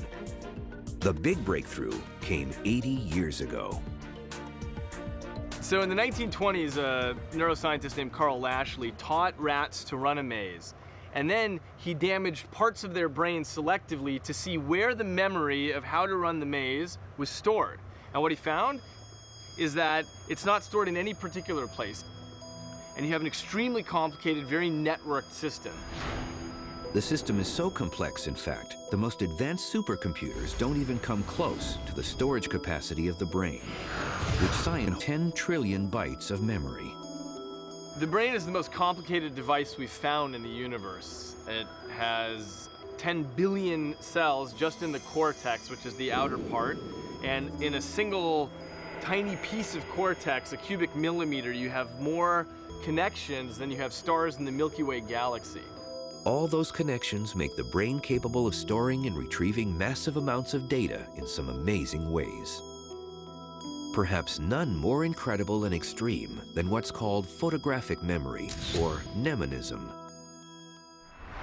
The big breakthrough came 80 years ago. So in the 1920s, a neuroscientist named Karl Lashley taught rats to run a maze. And then he damaged parts of their brain selectively to see where the memory of how to run the maze was stored. And what he found is that it's not stored in any particular place. And you have an extremely complicated, very networked system. The system is so complex, in fact, the most advanced supercomputers don't even come close to the storage capacity of the brain, which science 10 trillion bytes of memory. The brain is the most complicated device we've found in the universe. It has 10 billion cells just in the cortex, which is the outer part. And in a single tiny piece of cortex, a cubic millimeter, you have more connections than you have stars in the Milky Way galaxy. All those connections make the brain capable of storing and retrieving massive amounts of data in some amazing ways. Perhaps none more incredible and extreme than what's called photographic memory, or mnemonism.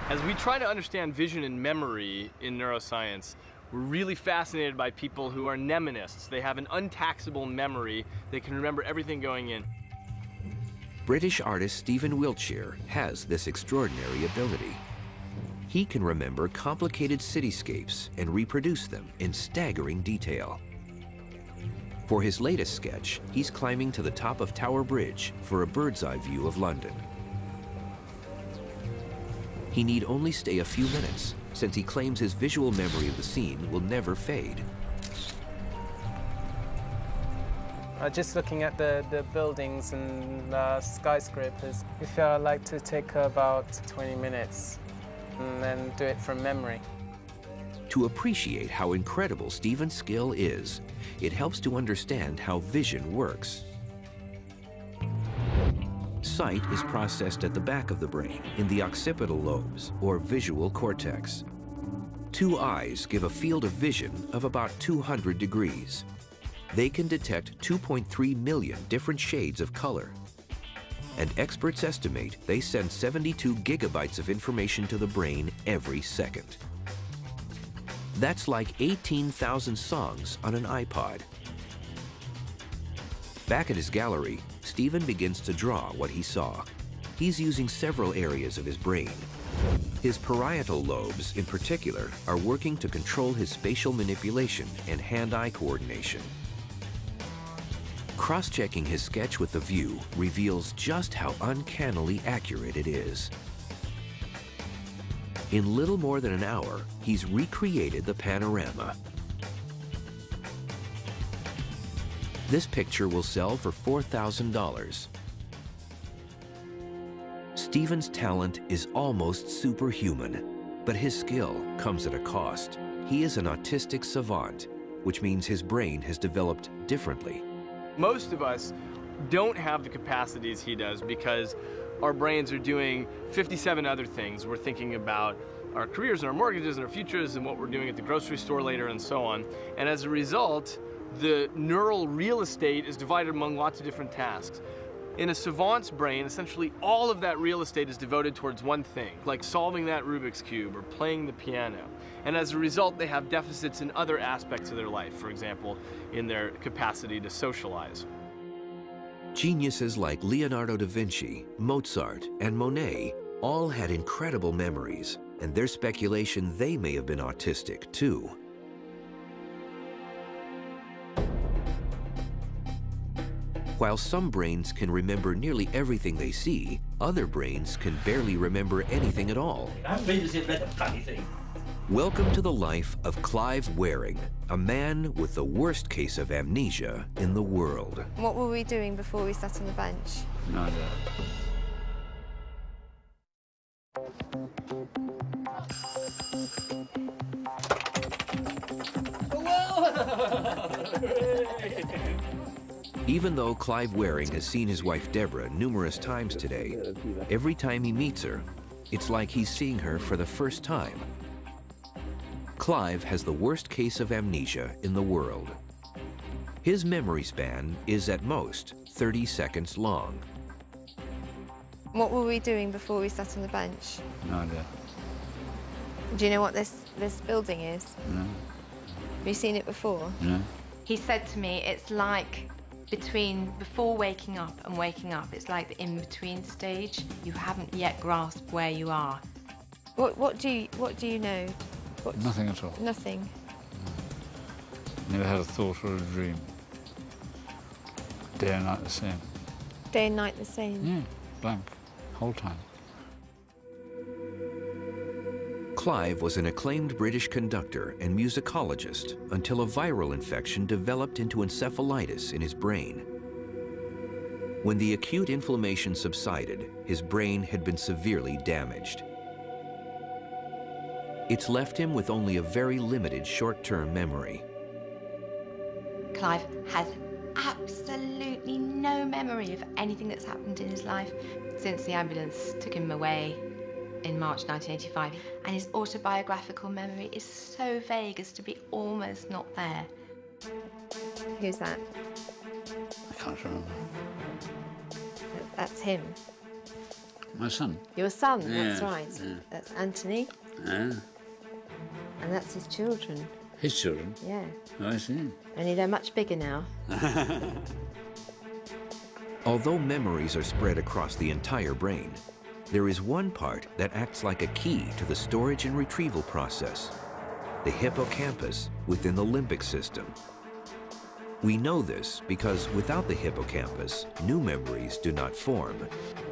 As we try to understand vision and memory in neuroscience, we're really fascinated by people who are mnemonists. They have an untaxable memory. They can remember everything going in. British artist Stephen Wiltshire has this extraordinary ability. He can remember complicated cityscapes and reproduce them in staggering detail. For his latest sketch, he's climbing to the top of Tower Bridge for a bird's eye view of London. He need only stay a few minutes, since he claims his visual memory of the scene will never fade. Uh, just looking at the, the buildings and uh, skyscrapers, we feel like to take about 20 minutes and then do it from memory. To appreciate how incredible Stephen's skill is, it helps to understand how vision works. Sight is processed at the back of the brain in the occipital lobes, or visual cortex. Two eyes give a field of vision of about 200 degrees. They can detect 2.3 million different shades of color. And experts estimate they send 72 gigabytes of information to the brain every second. That's like 18,000 songs on an iPod. Back at his gallery, Stephen begins to draw what he saw. He's using several areas of his brain. His parietal lobes, in particular, are working to control his spatial manipulation and hand-eye coordination. Cross-checking his sketch with the view reveals just how uncannily accurate it is. In little more than an hour, he's recreated the panorama. This picture will sell for $4,000. Stephen's talent is almost superhuman, but his skill comes at a cost. He is an autistic savant, which means his brain has developed differently. Most of us don't have the capacities he does because our brains are doing 57 other things. We're thinking about our careers and our mortgages and our futures and what we're doing at the grocery store later and so on. And as a result, the neural real estate is divided among lots of different tasks. In a savant's brain, essentially all of that real estate is devoted towards one thing, like solving that Rubik's Cube or playing the piano. And as a result, they have deficits in other aspects of their life, for example, in their capacity to socialize. Geniuses like Leonardo da Vinci, Mozart, and Monet all had incredible memories, and there's speculation they may have been autistic too. While some brains can remember nearly everything they see, other brains can barely remember anything at all. I haven't been to see a bloody thing. Welcome to the life of Clive Wearing, a man with the worst case of amnesia in the world. What were we doing before we sat on the bench? No idea. Even though Clive Wearing has seen his wife Deborah numerous times today, every time he meets her, it's like he's seeing her for the first time. Clive has the worst case of amnesia in the world. His memory span is at most 30 seconds long. What were we doing before we sat on the bench? No idea. Do you know what this, this building is? No. Have you seen it before? No. He said to me, it's like between before waking up and waking up, it's like the in between stage. You haven't yet grasped where you are. What what do you what do you know? What, Nothing at all. Nothing. Mm. Never had a thought or a dream. Day and night the same. Day and night the same. Yeah, blank, whole time. Clive was an acclaimed British conductor and musicologist until a viral infection developed into encephalitis in his brain. When the acute inflammation subsided, his brain had been severely damaged. It's left him with only a very limited short-term memory. Clive has absolutely no memory of anything that's happened in his life since the ambulance took him away in March 1985. And his autobiographical memory is so vague as to be almost not there. Who's that? I can't remember. That's him. My son. Your son, that's right. yeah. That's Anthony, Yeah. And that's his children. His children. Yeah. Oh, I see. Only they're much bigger now. Although memories are spread across the entire brain, there is one part that acts like a key to the storage and retrieval process, the hippocampus within the limbic system. We know this because without the hippocampus, new memories do not form.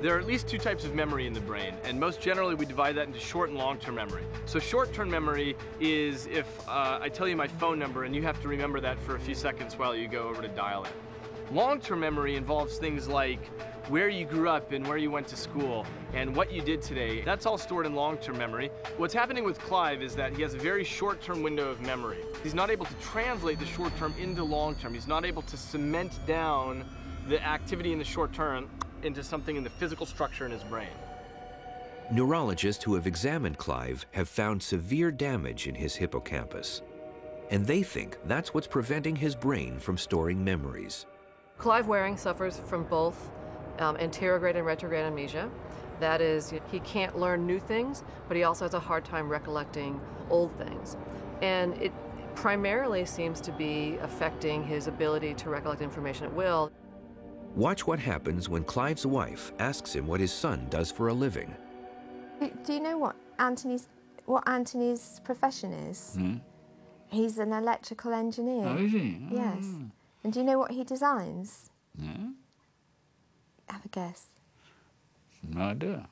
There are at least two types of memory in the brain, and most generally we divide that into short and long-term memory. So short-term memory is if uh, I tell you my phone number and you have to remember that for a few seconds while you go over to dial it. Long-term memory involves things like where you grew up and where you went to school and what you did today. That's all stored in long-term memory. What's happening with Clive is that he has a very short-term window of memory. He's not able to translate the short-term into long-term. He's not able to cement down the activity in the short term into something in the physical structure in his brain. Neurologists who have examined Clive have found severe damage in his hippocampus. And they think that's what's preventing his brain from storing memories. Clive Wearing suffers from both um, anterograde and retrograde amnesia. That is, he can't learn new things, but he also has a hard time recollecting old things. And it primarily seems to be affecting his ability to recollect information at will. Watch what happens when Clive's wife asks him what his son does for a living. Do, do you know what Anthony's what Anthony's profession is? Hmm? He's an electrical engineer. Oh, is he? Yes. Oh. And do you know what he designs? No, Have a guess. no idea.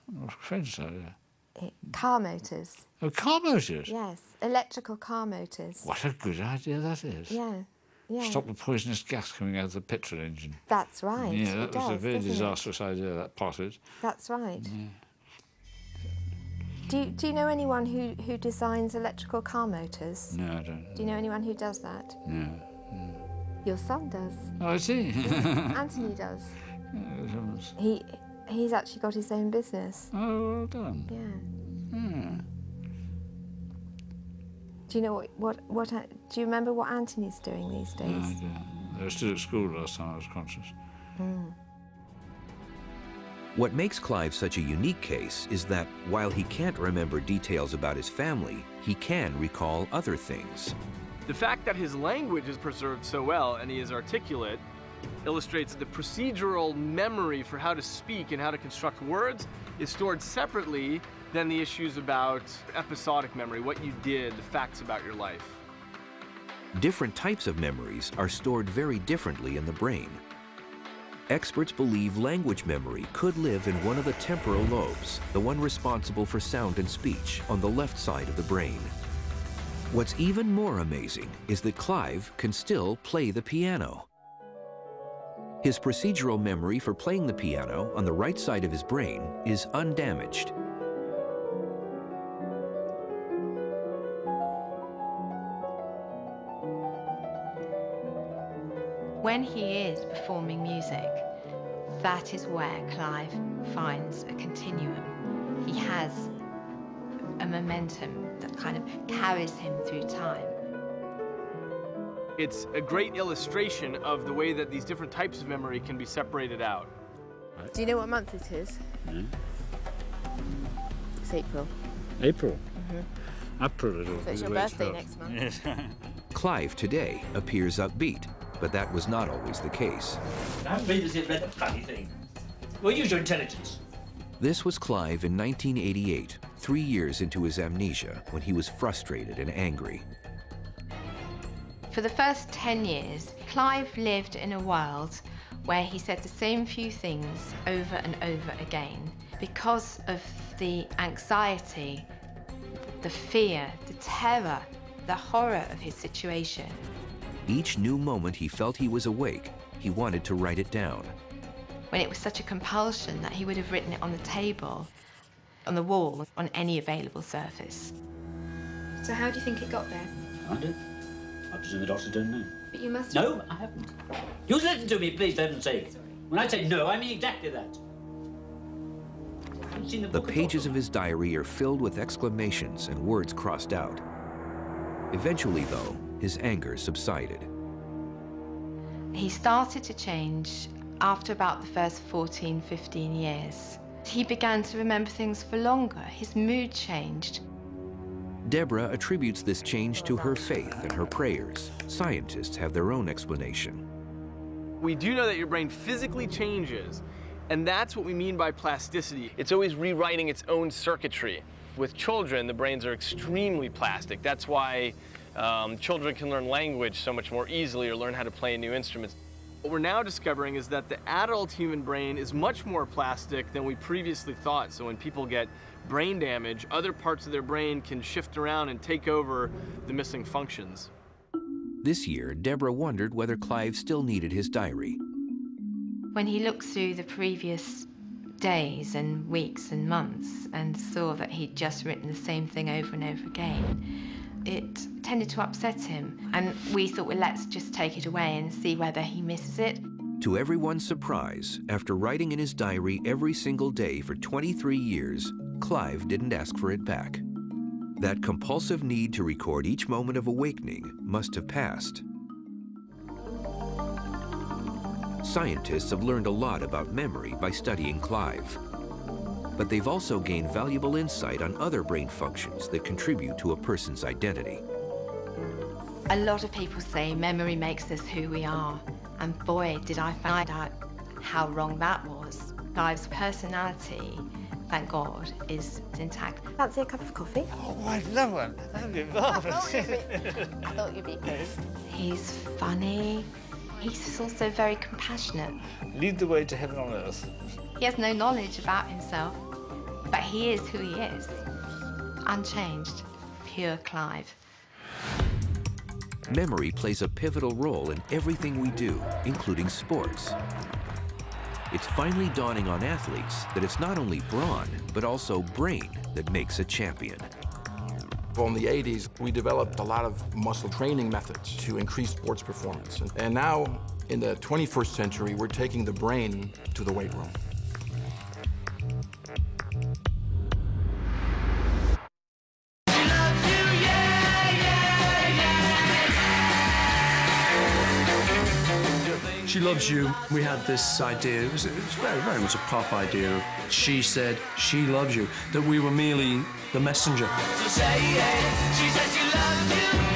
So. yeah. It, car motors. Oh, car motors? Yes, electrical car motors. What a good idea that is. Yeah, yeah. Stop the poisonous gas coming out of the petrol engine. That's right. Yeah, it that was a very doesn't it? disastrous idea, that part potted. That's right. Yeah. Do you, do you know anyone who, who designs electrical car motors? No, I don't. Do you know anyone who does that? No. Your son does. Oh, I see. Anthony does. He he's actually got his own business. Oh, well done. Yeah. Hmm. Do you know what what what? Do you remember what Anthony's doing these No days? idea. I was still at school last time I was conscious. Mm. What makes Clive such a unique case is that while he can't remember details about his family, he can recall other things. The fact that his language is preserved so well and he is articulate illustrates the procedural memory for how to speak and how to construct words is stored separately than the issues about episodic memory, what you did, the facts about your life. Different types of memories are stored very differently in the brain. Experts believe language memory could live in one of the temporal lobes, the one responsible for sound and speech, on the left side of the brain. What's even more amazing is that Clive can still play the piano. His procedural memory for playing the piano on the right side of his brain is undamaged. When he is performing music, that is where Clive finds a continuum. He has a momentum that kind of carries him through time. It's a great illustration of the way that these different types of memory can be separated out. Do you know what month it is? Hmm? It's April. April. Mhm. April it So it's your birthday next month. Yes. Clive today appears upbeat, but that was not always the case. I haven't read this yet, read the bloody thing. Well, use your intelligence. This was Clive in 1988, three years into his amnesia, when he was frustrated and angry. For the first 10 years, Clive lived in a world where he said the same few things over and over again because of the anxiety, the fear, the terror, the horror of his situation. Each new moment he felt he was awake, he wanted to write it down. When it was such a compulsion that he would have written it on the table, on the wall, on any available surface. So how do you think it got there? I don't. I presume the doctors don't know. But you must No, I haven't. You listen to me, please, for heaven's sake. When I say no, I mean exactly that. The The pages of his diary are filled with exclamations and words crossed out. Eventually, though, his anger subsided. He started to change after about the first 14, 15 years. He began to remember things for longer. His mood changed. Deborah attributes this change to her faith and her prayers. Scientists have their own explanation. We do know that your brain physically changes, and that's what we mean by plasticity. It's always rewriting its own circuitry. With children, the brains are extremely plastic. That's why um, children can learn language so much more easily or learn how to play new instruments. What we're now discovering is that the adult human brain is much more plastic than we previously thought. So when people get brain damage, other parts of their brain can shift around and take over the missing functions. This year, Deborah wondered whether Clive still needed his diary. When he looked through the previous days and weeks and months and saw that he'd just written the same thing over and over again, it tended to upset him. And we thought, well, let's just take it away and see whether he misses it. To everyone's surprise, after writing in his diary every single day for 23 years, Clive didn't ask for it back. That compulsive need to record each moment of awakening must have passed. Scientists have learned a lot about memory by studying Clive. But they've also gained valuable insight on other brain functions that contribute to a person's identity. A lot of people say memory makes us who we are. And boy, did I find out how wrong that was. Clive's personality, thank God, is intact. Fancy a cup of coffee? Oh, I'd love one. That'd be marvellous. I thought you'd be pleased. He's funny. He's also very compassionate. Lead the way to heaven on earth. He has no knowledge about himself, but he is who he is. Unchanged. Pure Clive. Memory plays a pivotal role in everything we do, including sports. It's finally dawning on athletes that it's not only brawn, but also brain that makes a champion. Well, in the 80s, we developed a lot of muscle training methods to increase sports performance. And now, in the 21st century, we're taking the brain to the weight room. She Loves You, we had this idea, it was, it was very, very much a pop idea. She said, she loves you, that we were merely the messenger. So say. She said she loved you,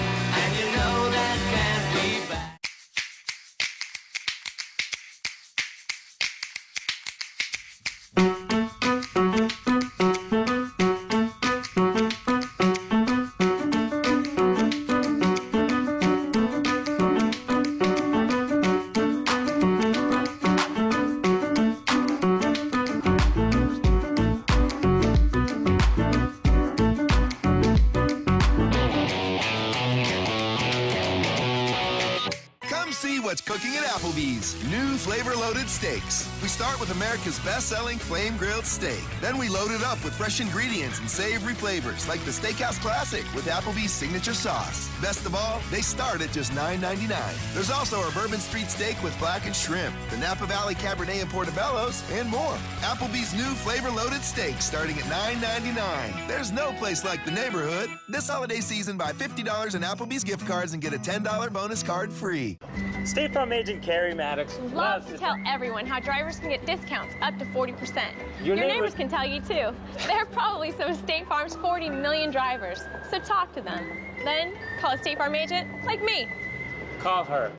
start with America's best selling flame grilled steak. Then we load it up with fresh ingredients and savory flavors like the Steakhouse Classic with Applebee's signature sauce. Best of all, they start at just $9.99. There's also our Bourbon Street steak with blackened shrimp, the Napa Valley Cabernet and Portobello's, and more. Applebee's new flavor loaded steak starting at $9.99. There's no place like the neighborhood. This holiday season, buy $50 in Applebee's gift cards and get a $10 bonus card free. State Farm agent Carrie Maddox loves to tell everyone how drivers can get discounts up to 40%. Your Your, neighbors- neighbors can tell you too. They're probably some of State Farm's 40 million drivers. So talk to them. Then call a State Farm agent like me. Call her.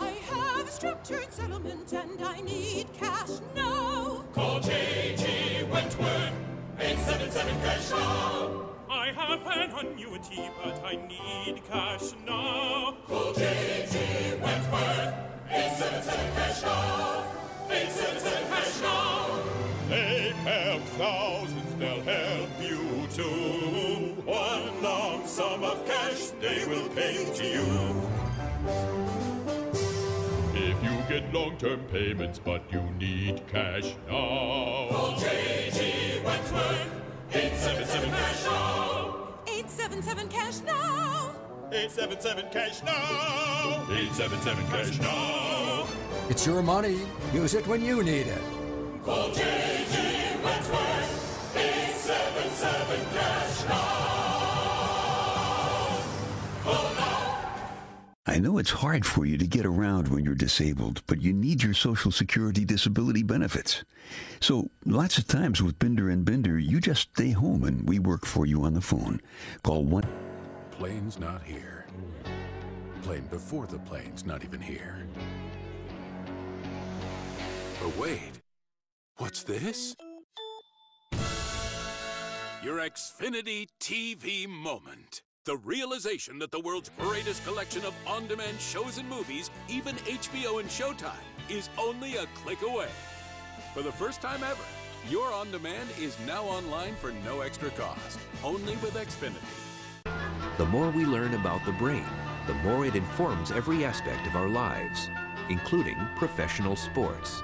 I have structured settlement and I need cash now. Call J.G. Wentworth, 877 cash now. I have an annuity, but I need cash now. Call J.G. Wentworth, 877 cash now. 877 cash now. They have thousands, they'll help you too. One lump sum of cash they will pay to you. If you get long-term payments, but you need cash now. Call J.G. Wentworth, 877 cash now. 877 cash now. 877 cash now. 877 cash now. It's your money. Use it when you need it. Call J.G. Wentworth, 877 cash now. Call now. I know it's hard for you to get around when you're disabled, but you need your Social Security disability benefits. So, lots of times with Binder and Binder, you just stay home and we work for you on the phone. Call 1 Plane's not here. Plane before the plane's not even here. But wait, what's this? Your Xfinity TV moment. The realization that the world's greatest collection of on demand shows and movies, even HBO and Showtime, is only a click away. For the first time ever, your on demand is now online for no extra cost, only with Xfinity. The more we learn about the brain, the more it informs every aspect of our lives, including professional sports.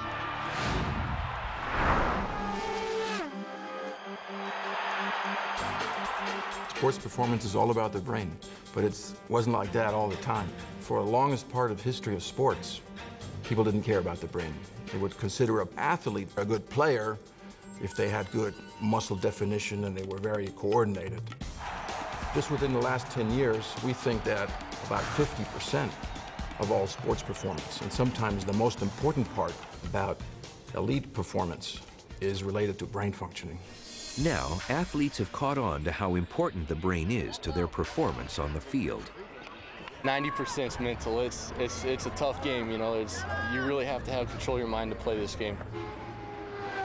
Sports performance is all about the brain, but it wasn't like that all the time. For the longest part of history of sports, people didn't care about the brain. They would consider an athlete a good player if they had good muscle definition and they were very coordinated. Just within the last 10 years, we think that about 50% of all sports performance, and sometimes the most important part about elite performance, is related to brain functioning. Now, athletes have caught on to how important the brain is to their performance on the field. 90% is mental. It's, it's, it's a tough game, you know. It's, you really have to have control of your mind to play this game.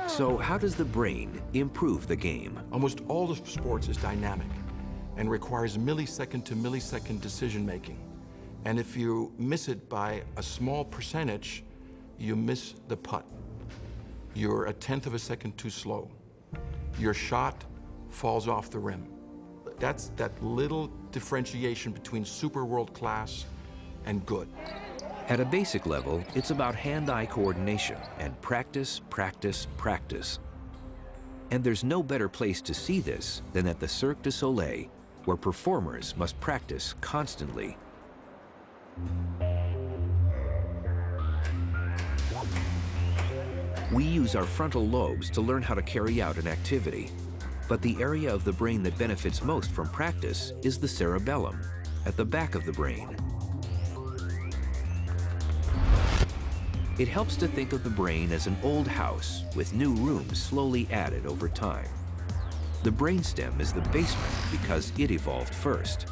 So, how does the brain improve the game? Almost all of sports is dynamic and requires millisecond to millisecond decision making. And if you miss it by a small percentage, you miss the putt. You're a tenth of a second too slow. Your shot falls off the rim. That's that little differentiation between super world class and good. At a basic level, it's about hand-eye coordination and practice, practice, practice. And there's no better place to see this than at the Cirque du Soleil, where performers must practice constantly. We use our frontal lobes to learn how to carry out an activity. But the area of the brain that benefits most from practice is the cerebellum, at the back of the brain. It helps to think of the brain as an old house with new rooms slowly added over time. The brainstem is the basement because it evolved first.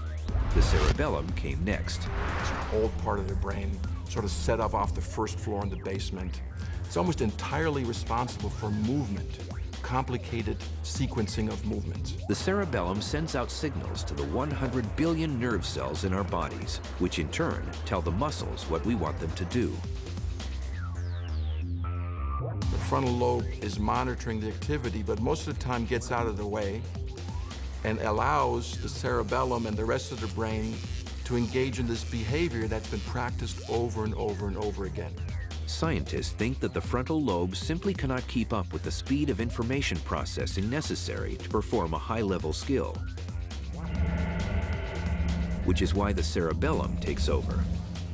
The cerebellum came next. It's an old part of the brain, sort of set up off the first floor in the basement. It's almost entirely responsible for movement, complicated sequencing of movements. The cerebellum sends out signals to the 100 billion nerve cells in our bodies, which in turn tell the muscles what we want them to do. The frontal lobe is monitoring the activity, but most of the time gets out of the way and allows the cerebellum and the rest of the brain to engage in this behavior that's been practiced over and over and over again. Scientists think that the frontal lobe simply cannot keep up with the speed of information processing necessary to perform a high-level skill, which is why the cerebellum takes over.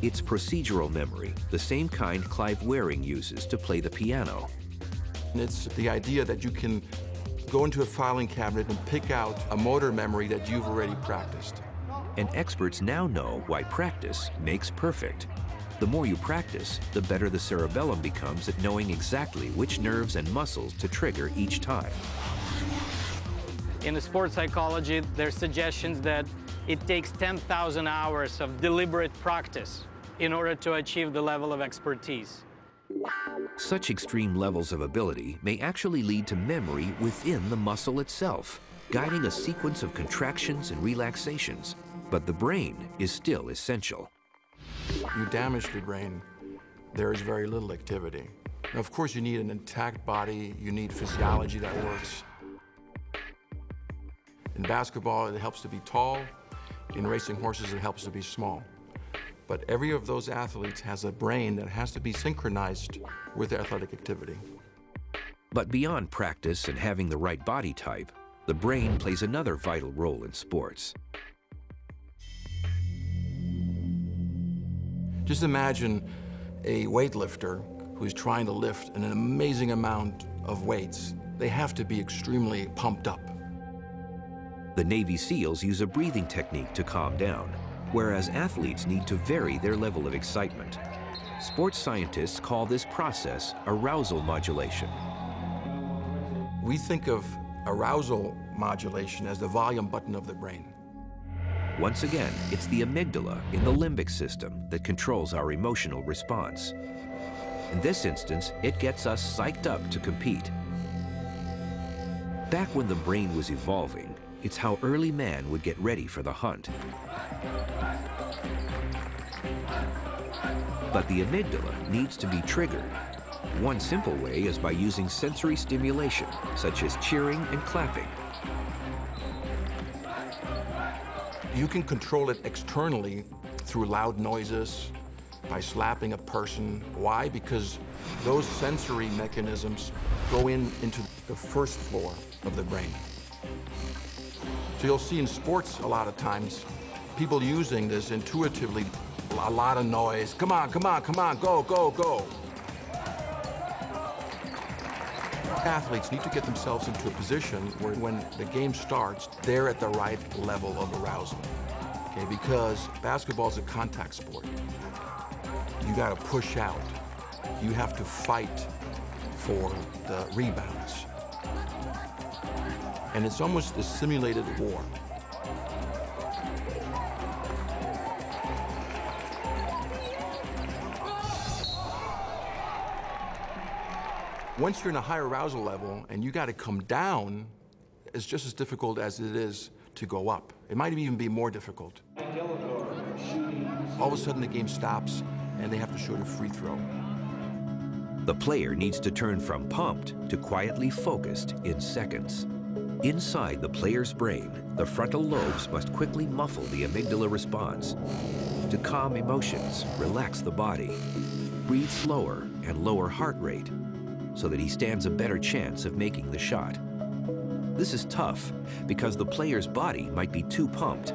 It's procedural memory, the same kind Clive Wearing uses to play the piano. It's the idea that you can go into a filing cabinet and pick out a motor memory that you've already practiced. And experts now know why practice makes perfect. The more you practice, the better the cerebellum becomes at knowing exactly which nerves and muscles to trigger each time. In the sports psychology, there's suggestions that it takes 10,000 hours of deliberate practice in order to achieve the level of expertise. Such extreme levels of ability may actually lead to memory within the muscle itself, guiding a sequence of contractions and relaxations. But the brain is still essential. You damage the brain, there is very little activity. Now, of course, you need an intact body, you need physiology that works. In basketball, it helps to be tall. In racing horses, it helps to be small. But every of those athletes has a brain that has to be synchronized with their athletic activity. But beyond practice and having the right body type, the brain plays another vital role in sports. Just imagine a weightlifter who's trying to lift an amazing amount of weights. They have to be extremely pumped up. The Navy SEALs use a breathing technique to calm down, whereas athletes need to vary their level of excitement. Sports scientists call this process arousal modulation. We think of arousal modulation as the volume button of the brain. Once again, it's the amygdala in the limbic system that controls our emotional response. In this instance, it gets us psyched up to compete. Back when the brain was evolving, it's how early man would get ready for the hunt. But the amygdala needs to be triggered. One simple way is by using sensory stimulation, such as cheering and clapping. You can control it externally through loud noises, by slapping a person. Why? Because those sensory mechanisms go in into the first floor of the brain. So you'll see in sports a lot of times people using this intuitively, a lot of noise. Come on, come on, come on, go, go, go. Athletes need to get themselves into a position where when the game starts, they're at the right level of arousal. Okay, because basketball is a contact sport. You got to push out. You have to fight for the rebounds. And it's almost a simulated war. Once you're in a higher arousal level and you got to come down, it's just as difficult as it is to go up. It might even be more difficult. All of a sudden the game stops and they have to shoot a free throw. The player needs to turn from pumped to quietly focused in seconds. Inside the player's brain, the frontal lobes must quickly muffle the amygdala response to calm emotions, relax the body, breathe slower and lower heart rate so that he stands a better chance of making the shot. This is tough because the player's body might be too pumped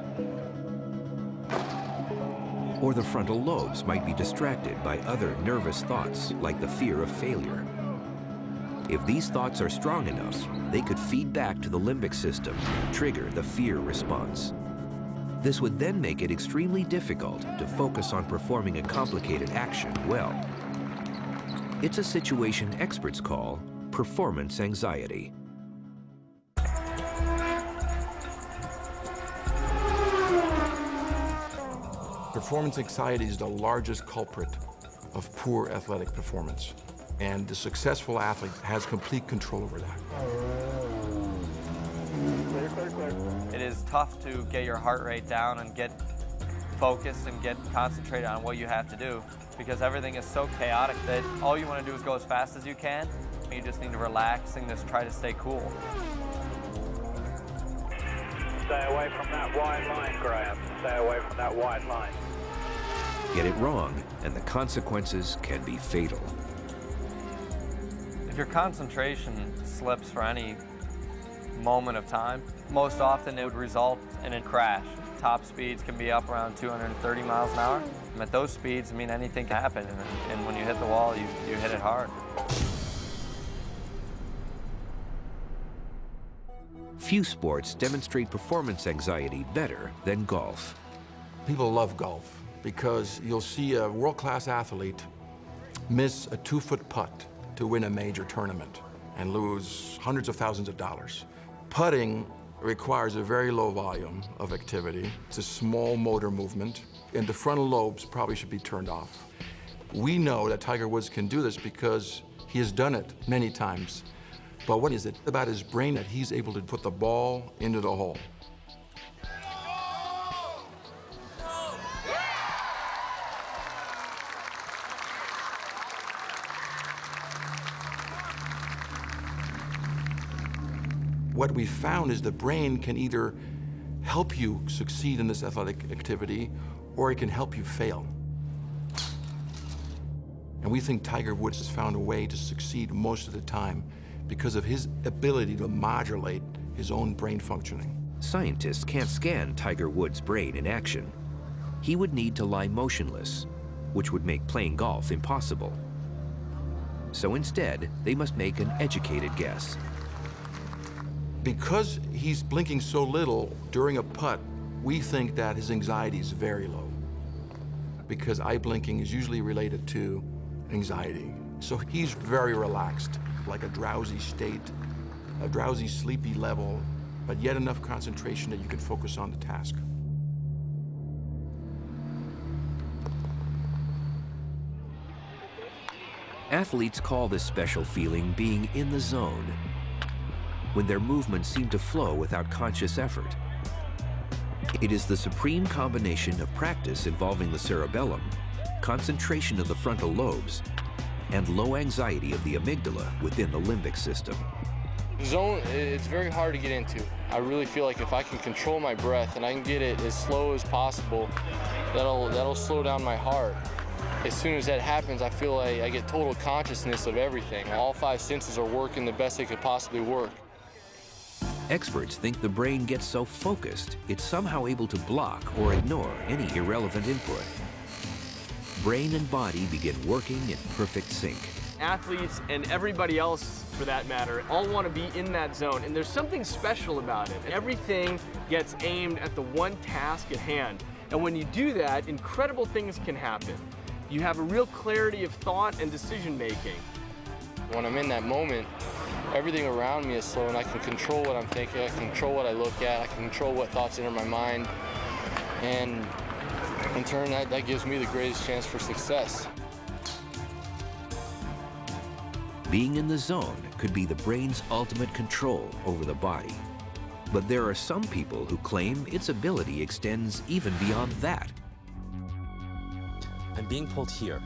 or the frontal lobes might be distracted by other nervous thoughts like the fear of failure. If these thoughts are strong enough, they could feed back to the limbic system and trigger the fear response. This would then make it extremely difficult to focus on performing a complicated action well. It's a situation experts call performance anxiety. Performance anxiety is the largest culprit of poor athletic performance. And the successful athlete has complete control over that. It is tough to get your heart rate down and get focused and get concentrated on what you have to do because everything is so chaotic that all you want to do is go as fast as you can. You just need to relax and just try to stay cool. Stay away from that wide line, Graham. Stay away from that wide line. Get it wrong, and the consequences can be fatal. If your concentration slips for any moment of time, most often it would result in a crash. Top speeds can be up around 230 miles an hour. And at those speeds, I mean, anything can happen. And, and when you hit the wall, you, you hit it hard. Few sports demonstrate performance anxiety better than golf. People love golf because you'll see a world-class athlete miss a two-foot putt to win a major tournament and lose hundreds of thousands of dollars. Putting requires a very low volume of activity. It's a small motor movement. and the frontal lobes probably should be turned off. We know that Tiger Woods can do this because he has done it many times. But what is it about his brain that he's able to put the ball into the hole? What we found is the brain can either help you succeed in this athletic activity or it can help you fail. And we think Tiger Woods has found a way to succeed most of the time because of his ability to modulate his own brain functioning. Scientists can't scan Tiger Woods' brain in action. He would need to lie motionless, which would make playing golf impossible. So instead, they must make an educated guess. Because he's blinking so little during a putt, we think that his anxiety is very low. Because eye blinking is usually related to anxiety. So he's very relaxed, like a drowsy state, a drowsy, sleepy level, but yet enough concentration that you can focus on the task. Athletes call this special feeling being in the zone, when their movements seem to flow without conscious effort. It is the supreme combination of practice involving the cerebellum, concentration of the frontal lobes, and low anxiety of the amygdala within the limbic system. Zone, it's very hard to get into. I really feel like if I can control my breath and I can get it as slow as possible, that'll, that'll slow down my heart. As soon as that happens, I feel like I get total consciousness of everything. All five senses are working the best they could possibly work. Experts think the brain gets so focused, it's somehow able to block or ignore any irrelevant input. Brain and body begin working in perfect sync. Athletes and everybody else, for that matter, all want to be in that zone, and there's something special about it. Everything gets aimed at the one task at hand. And when you do that, incredible things can happen. You have a real clarity of thought and decision making. When I'm in that moment, everything around me is slow and I can control what I'm thinking, I can control what I look at, I can control what thoughts enter my mind. And in turn, that, that gives me the greatest chance for success. Being in the zone could be the brain's ultimate control over the body. But there are some people who claim its ability extends even beyond that. I'm being pulled here.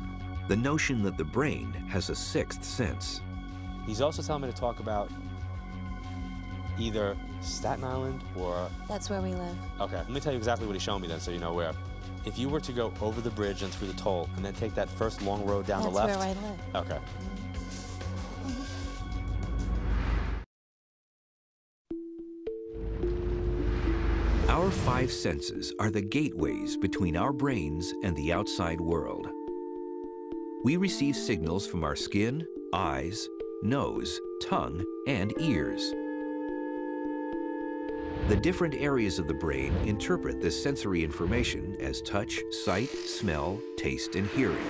The notion that the brain has a sixth sense. He's also telling me to talk about either Staten Island or... That's where we live. Okay, let me tell you exactly what he's showing me then so you know where. If you were to go over the bridge and through the toll and then take that first long road down That's the left... That's where I live. Okay. Mm-hmm. Our five senses are the gateways between our brains and the outside world. We receive signals from our skin, eyes, nose, tongue, and ears. The different areas of the brain interpret this sensory information as touch, sight, smell, taste, and hearing.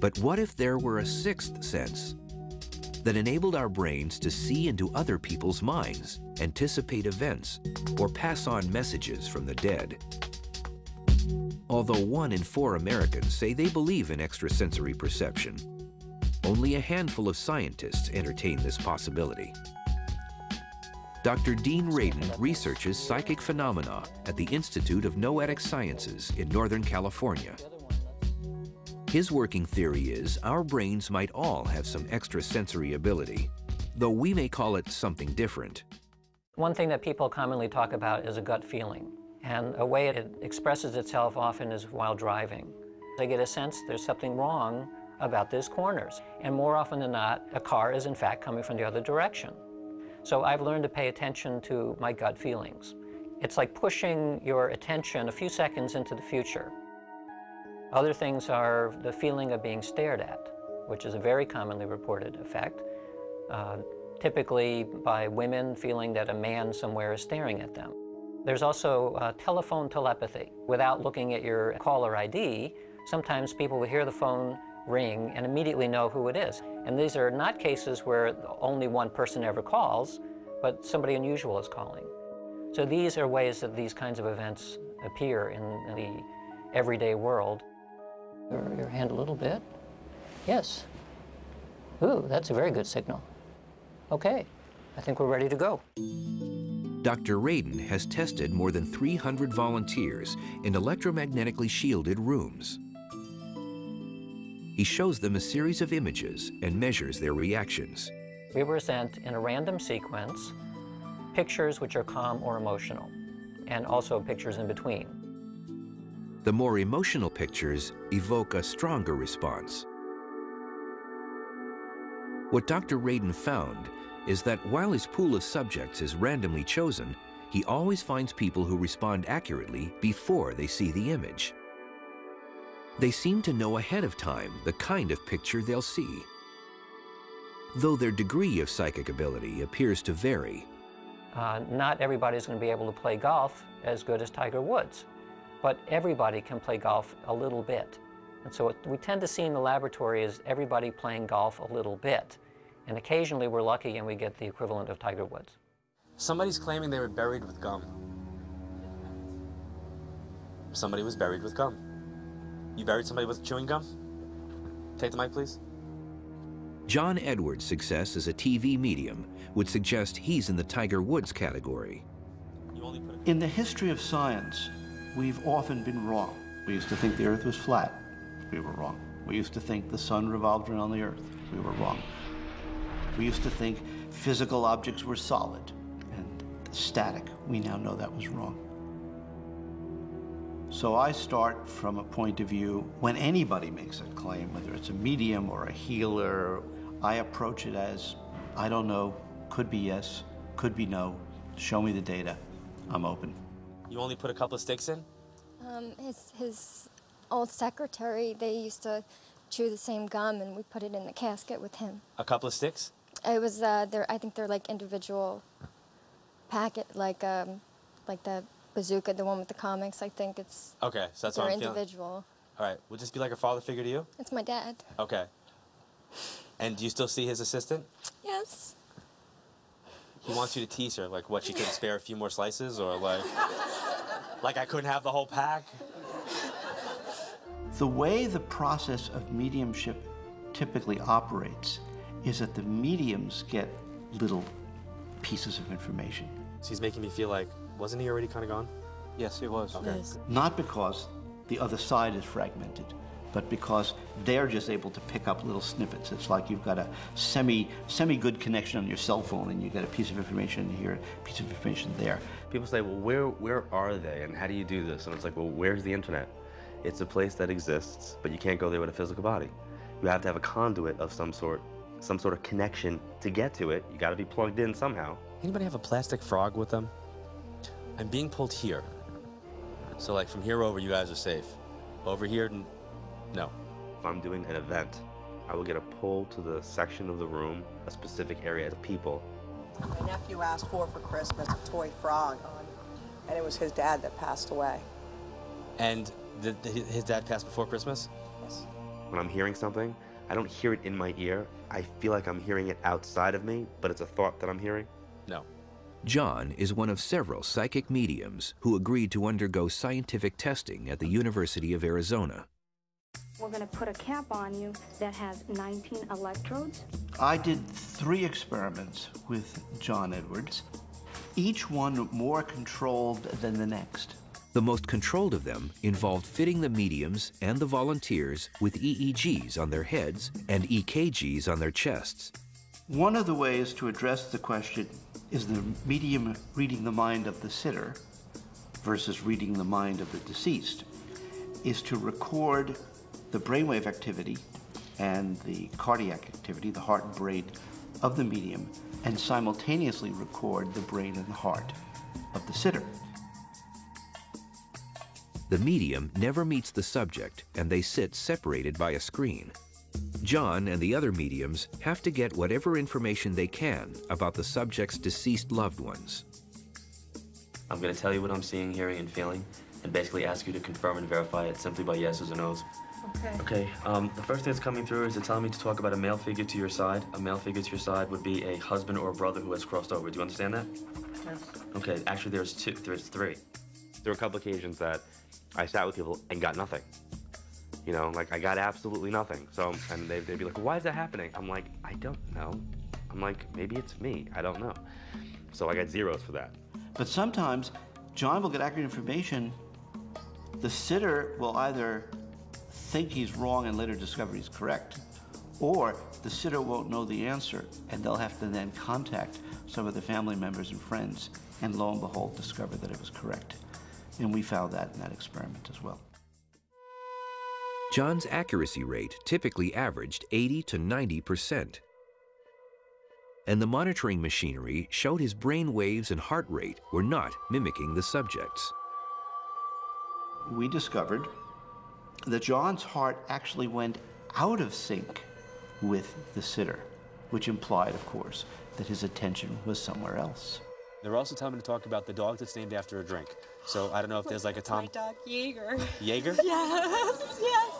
But what if there were a sixth sense that enabled our brains to see into other people's minds, anticipate events, or pass on messages from the dead? Although one in four Americans say they believe in extrasensory perception, only a handful of scientists entertain this possibility. Dr. Dean Radin researches psychic phenomena at the Institute of Noetic Sciences in Northern California. His working theory is our brains might all have some extrasensory ability, though we may call it something different. One thing that people commonly talk about is a gut feeling. And a way it expresses itself often is while driving. They get a sense there's something wrong about these corners. And more often than not, a car is in fact coming from the other direction. So I've learned to pay attention to my gut feelings. It's like pushing your attention a few seconds into the future. Other things are the feeling of being stared at, which is a very commonly reported effect, uh, typically by women feeling that a man somewhere is staring at them. There's also uh, telephone telepathy. Without looking at your caller ID, sometimes people will hear the phone ring and immediately know who it is. And these are not cases where only one person ever calls, but somebody unusual is calling. So these are ways that these kinds of events appear in the everyday world. Your, your hand a little bit. Yes. Ooh, that's a very good signal. Okay, I think we're ready to go. Dr. Radin has tested more than 300 volunteers in electromagnetically shielded rooms. He shows them a series of images and measures their reactions. We were sent in a random sequence pictures which are calm or emotional, and also pictures in between. The more emotional pictures evoke a stronger response. What Dr. Radin found is that while his pool of subjects is randomly chosen, he always finds people who respond accurately before they see the image. They seem to know ahead of time the kind of picture they'll see. Though their degree of psychic ability appears to vary, Uh, not everybody's going to be able to play golf as good as Tiger Woods, but everybody can play golf a little bit. And so what we tend to see in the laboratory is everybody playing golf a little bit. And occasionally we're lucky and we get the equivalent of Tiger Woods. Somebody's claiming they were buried with gum. Somebody was buried with gum. You buried somebody with chewing gum? Take the mic, please. John Edward's success as a TV medium would suggest he's in the Tiger Woods category. In the history of science, we've often been wrong. We used to think the Earth was flat. We were wrong. We used to think the sun revolved around the Earth. We were wrong. We used to think physical objects were solid and static. We now know that was wrong. So I start from a point of view when anybody makes a claim, whether it's a medium or a healer, I approach it as I don't know, could be yes, could be no, show me the data, I'm open. You only put a couple of sticks in? Um, his, his old secretary, they used to chew the same gum, and we put it in the casket with him. A couple of sticks? It was, uh, they're, I think they're like individual packet, like, um, like the bazooka, the one with the comics. I think it's Okay, so that's they're what I'm feeling. individual. All right, would this be like a father figure to you? It's my dad. Okay. And do you still see his assistant? Yes. He wants you to tease her, like what, she could spare a few more slices, or like, like I couldn't have the whole pack? The way the process of mediumship typically operates is that the mediums get little pieces of information. So he's making me feel like, wasn't he already kind of gone? Yes, he was. Okay. Not because the other side is fragmented, but because they're just able to pick up little snippets. It's like you've got a semi semi good connection on your cell phone, and you get a piece of information here, a piece of information there. People say, well, where, where are they and how do you do this? And it's like, well, where's the internet? It's a place that exists, but you can't go there with a physical body. You have to have a conduit of some sort, some sort of connection to get to it. You got to be plugged in somehow. Anybody have a plastic frog with them? I'm being pulled here. So like from here over, you guys are safe. Over here, no. If I'm doing an event, I will get a pull to the section of the room, a specific area of people. My nephew asked for for Christmas a toy frog, and it was his dad that passed away. And did th- his dad passed before Christmas? Yes. When I'm hearing something, I don't hear it in my ear. I feel like I'm hearing it outside of me, but it's a thought that I'm hearing. No. John is one of several psychic mediums who agreed to undergo scientific testing at the University of Arizona. We're going to put a cap on you that has 19 electrodes. I did three experiments with John Edwards, each one more controlled than the next. The most controlled of them involved fitting the mediums and the volunteers with EEGs on their heads and EKGs on their chests. One of the ways to address the question is the medium reading the mind of the sitter versus reading the mind of the deceased is to record the brainwave activity and the cardiac activity, the heart and brain of the medium, and simultaneously record the brain and the heart of the sitter. The medium never meets the subject and they sit separated by a screen. John and the other mediums have to get whatever information they can about the subject's deceased loved ones. I'm going to tell you what I'm seeing, hearing, and feeling, and basically ask you to confirm and verify it simply by yeses or nos. Okay. Okay, um, the first thing that's coming through is it's telling me to talk about a male figure to your side. A male figure to your side would be a husband or a brother who has crossed over. Do you understand that? Yes. Okay, actually there's two, there's three. There were a couple occasions that I sat with people and got nothing. You know, like I got absolutely nothing. So, and they, they'd be like, why is that happening? I'm like, I don't know. I'm like, maybe it's me. I don't know. So I got zeros for that. But sometimes John will get accurate information. The sitter will either think he's wrong and later discover he's correct, or the sitter won't know the answer and they'll have to then contact some of the family members and friends and lo and behold discover that it was correct. And we found that in that experiment as well. John's accuracy rate typically averaged 80 to 90 percent. And the monitoring machinery showed his brain waves and heart rate were not mimicking the subject's. We discovered that John's heart actually went out of sync with the sitter, which implied, of course, that his attention was somewhere else. They're also telling me to talk about the dog that's named after a drink. So I don't know if there's like a Tom My dog, Jaeger. Jaeger. Yes, yes,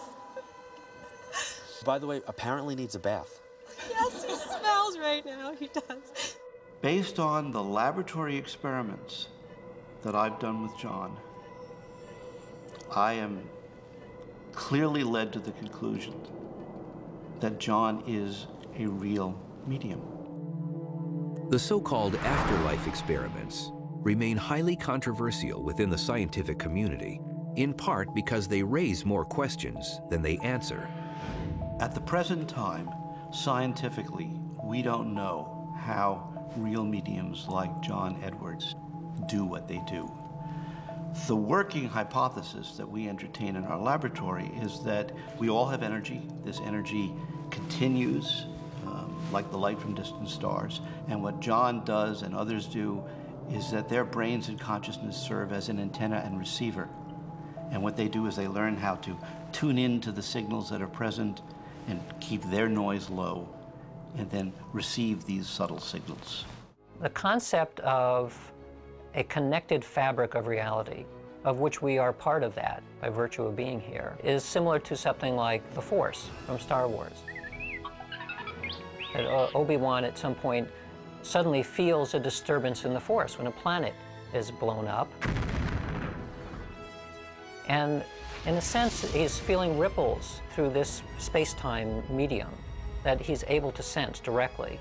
By the way, apparently needs a bath. yes, he smells right now. He does. Based on the laboratory experiments that I've done with John, I am clearly led to the conclusion that John is a real medium. The so-called afterlife experiments remain highly controversial within the scientific community, in part because they raise more questions than they answer. At the present time, scientifically, we don't know how real mediums like John Edwards do what they do. The working hypothesis that we entertain in our laboratory is that we all have energy. This energy continues um, like the light from distant stars. And what John does and others do is that their brains and consciousness serve as an antenna and receiver. And what they do is they learn how to tune in to the signals that are present and keep their noise low, and then receive these subtle signals. The concept of a connected fabric of reality, of which we are part of that by virtue of being here, is similar to something like the Force from Star Wars. Uh, Obi-Wan at some point suddenly feels a disturbance in the Force when a planet is blown up. And in a sense, he's feeling ripples through this space-time medium that he's able to sense directly.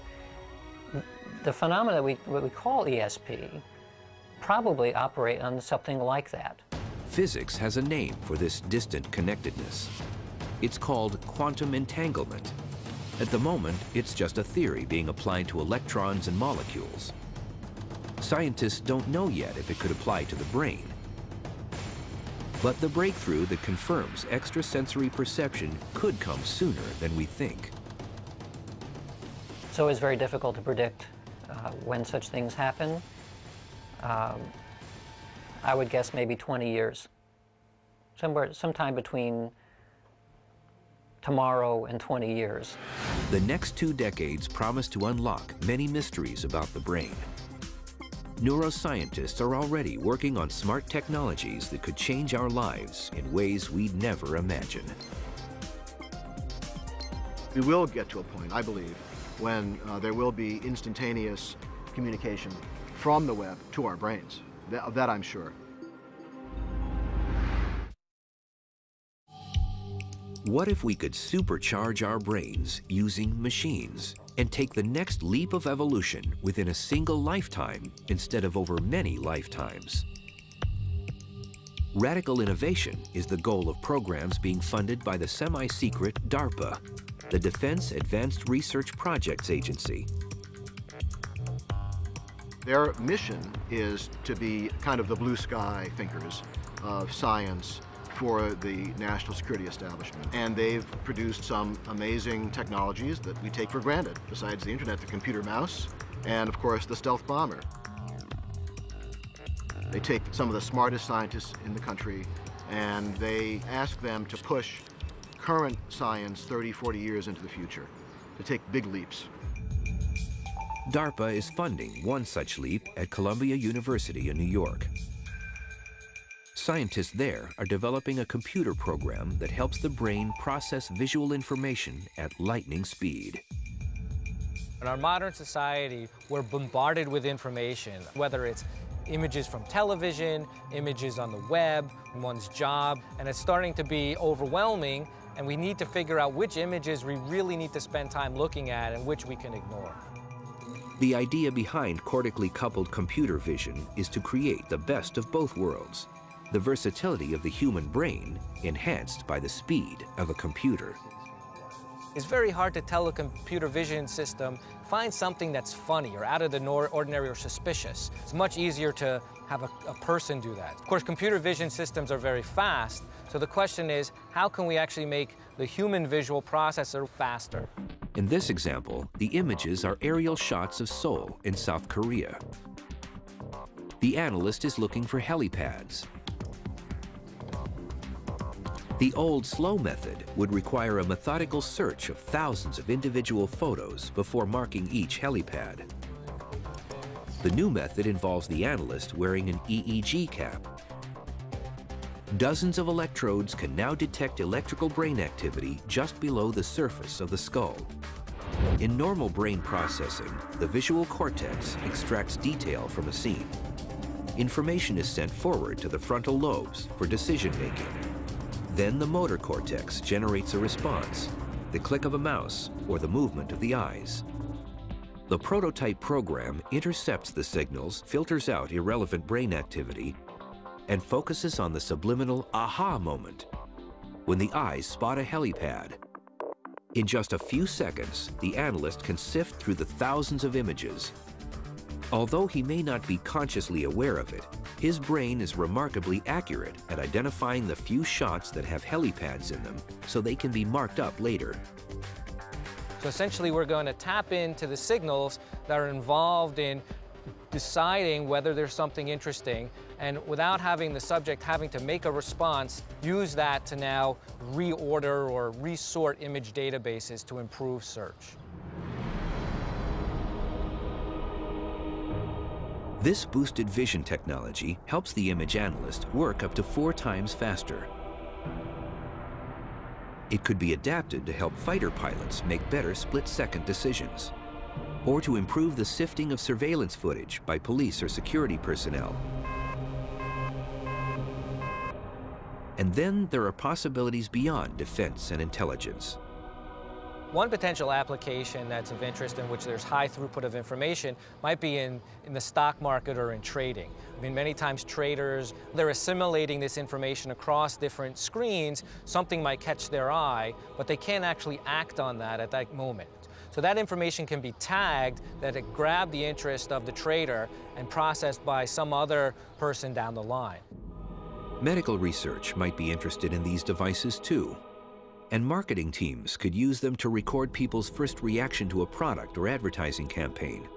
The phenomena we, what we call ESP probably operate on something like that. Physics has a name for this distant connectedness. It's called quantum entanglement. At the moment, it's just a theory being applied to electrons and molecules. Scientists don't know yet if it could apply to the brain. But the breakthrough that confirms extrasensory perception could come sooner than we think. It's always very difficult to predict uh, when such things happen. Um, I would guess maybe 20 years. Somewhere, sometime between tomorrow and 20 years. The next two decades promise to unlock many mysteries about the brain. Neuroscientists are already working on smart technologies that could change our lives in ways we'd never imagine. We will get to a point, I believe, when uh, there will be instantaneous communication from the web to our brains. That, of that I'm sure. What if we could supercharge our brains using machines and take the next leap of evolution within a single lifetime instead of over many lifetimes? Radical innovation is the goal of programs being funded by the semi-secret DARPA, the Defense Advanced Research Projects Agency. Their mission is to be kind of the blue sky thinkers of science for the national security establishment. And they've produced some amazing technologies that we take for granted, besides the internet, the computer mouse, and of course the stealth bomber. They take some of the smartest scientists in the country and they ask them to push current science 30, 40 years into the future, to take big leaps. DARPA is funding one such leap at Columbia University in New York. Scientists there are developing a computer program that helps the brain process visual information at lightning speed. In our modern society, we're bombarded with information, whether it's images from television, images on the web, one's job, and it's starting to be overwhelming, and we need to figure out which images we really need to spend time looking at and which we can ignore. The idea behind cortically coupled computer vision is to create the best of both worlds, the versatility of the human brain enhanced by the speed of a computer. It's very hard to tell a computer vision system, find something that's funny or out of the ordinary or suspicious. It's much easier to have a, a, person do that. Of course, computer vision systems are very fast, so the question is, how can we actually make the human visual processor faster? In this example, the images are aerial shots of Seoul in South Korea. The analyst is looking for helipads, the old slow method would require a methodical search of thousands of individual photos before marking each helipad. The new method involves the analyst wearing an EEG cap. Dozens of electrodes can now detect electrical brain activity just below the surface of the skull. In normal brain processing, the visual cortex extracts detail from a scene. Information is sent forward to the frontal lobes for decision making. Then the motor cortex generates a response, the click of a mouse or the movement of the eyes. The prototype program intercepts the signals, filters out irrelevant brain activity, and focuses on the subliminal aha moment, when the eyes spot a helipad. In just a few seconds, the analyst can sift through the thousands of images. Although he may not be consciously aware of it, his brain is remarkably accurate at identifying the few shots that have helipads in them so they can be marked up later. So essentially we're going to tap into the signals that are involved in deciding whether there's something interesting and without having the subject having to make a response, use that to now reorder or resort image databases to improve search. This boosted vision technology helps the image analyst work up to four times faster. It could be adapted to help fighter pilots make better split-second decisions, or to improve the sifting of surveillance footage by police or security personnel. And then there are possibilities beyond defense and intelligence. One potential application that's of interest in which there's high throughput of information might be in, in the stock market or in trading. I mean, many times traders, they're assimilating this information across different screens. Something might catch their eye, but they can't actually act on that at that moment. So that information can be tagged that it grabbed the interest of the trader and processed by some other person down the line. Medical research might be interested in these devices too and marketing teams could use them to record people's first reaction to a product or advertising campaign.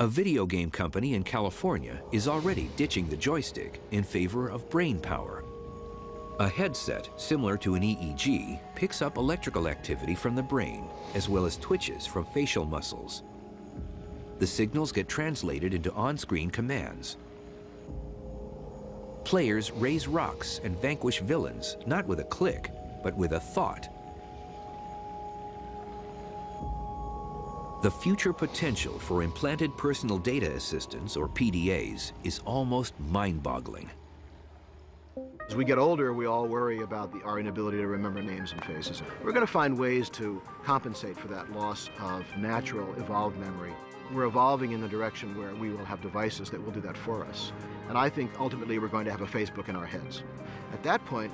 A video game company in California is already ditching the joystick in favor of brain power. A headset similar to an EEG picks up electrical activity from the brain as well as twitches from facial muscles. The signals get translated into on-screen commands. Players raise rocks and vanquish villains, not with a click, but with a thought. The future potential for implanted personal data assistants, or PDAs, is almost mind-boggling. As we get older, we all worry about the, our inability to remember names and faces. We're going to find ways to compensate for that loss of natural, evolved memory. We're evolving in the direction where we will have devices that will do that for us. And I think ultimately we're going to have a Facebook in our heads. At that point,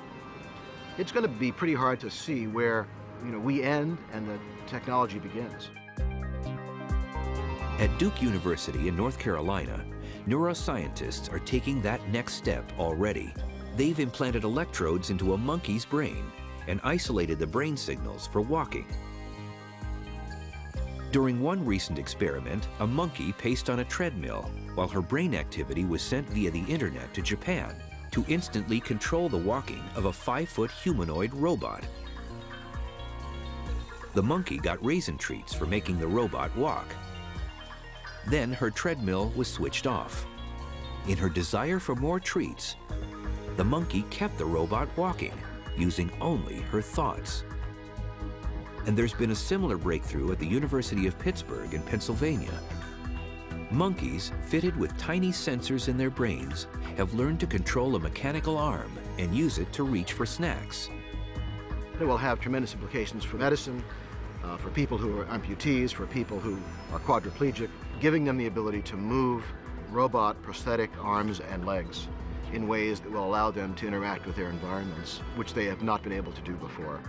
it's going to be pretty hard to see where you know, we end and the technology begins. At Duke University in North Carolina, neuroscientists are taking that next step already. They've implanted electrodes into a monkey's brain and isolated the brain signals for walking. During one recent experiment, a monkey paced on a treadmill while her brain activity was sent via the internet to Japan to instantly control the walking of a five-foot humanoid robot. The monkey got raisin treats for making the robot walk. Then her treadmill was switched off. In her desire for more treats, the monkey kept the robot walking, using only her thoughts. And there's been a similar breakthrough at the University of Pittsburgh in Pennsylvania. Monkeys, fitted with tiny sensors in their brains, have learned to control a mechanical arm and use it to reach for snacks. It will have tremendous implications for medicine, uh, for people who are amputees, for people who are quadriplegic, giving them the ability to move robot prosthetic arms and legs in ways that will allow them to interact with their environments, which they have not been able to do before.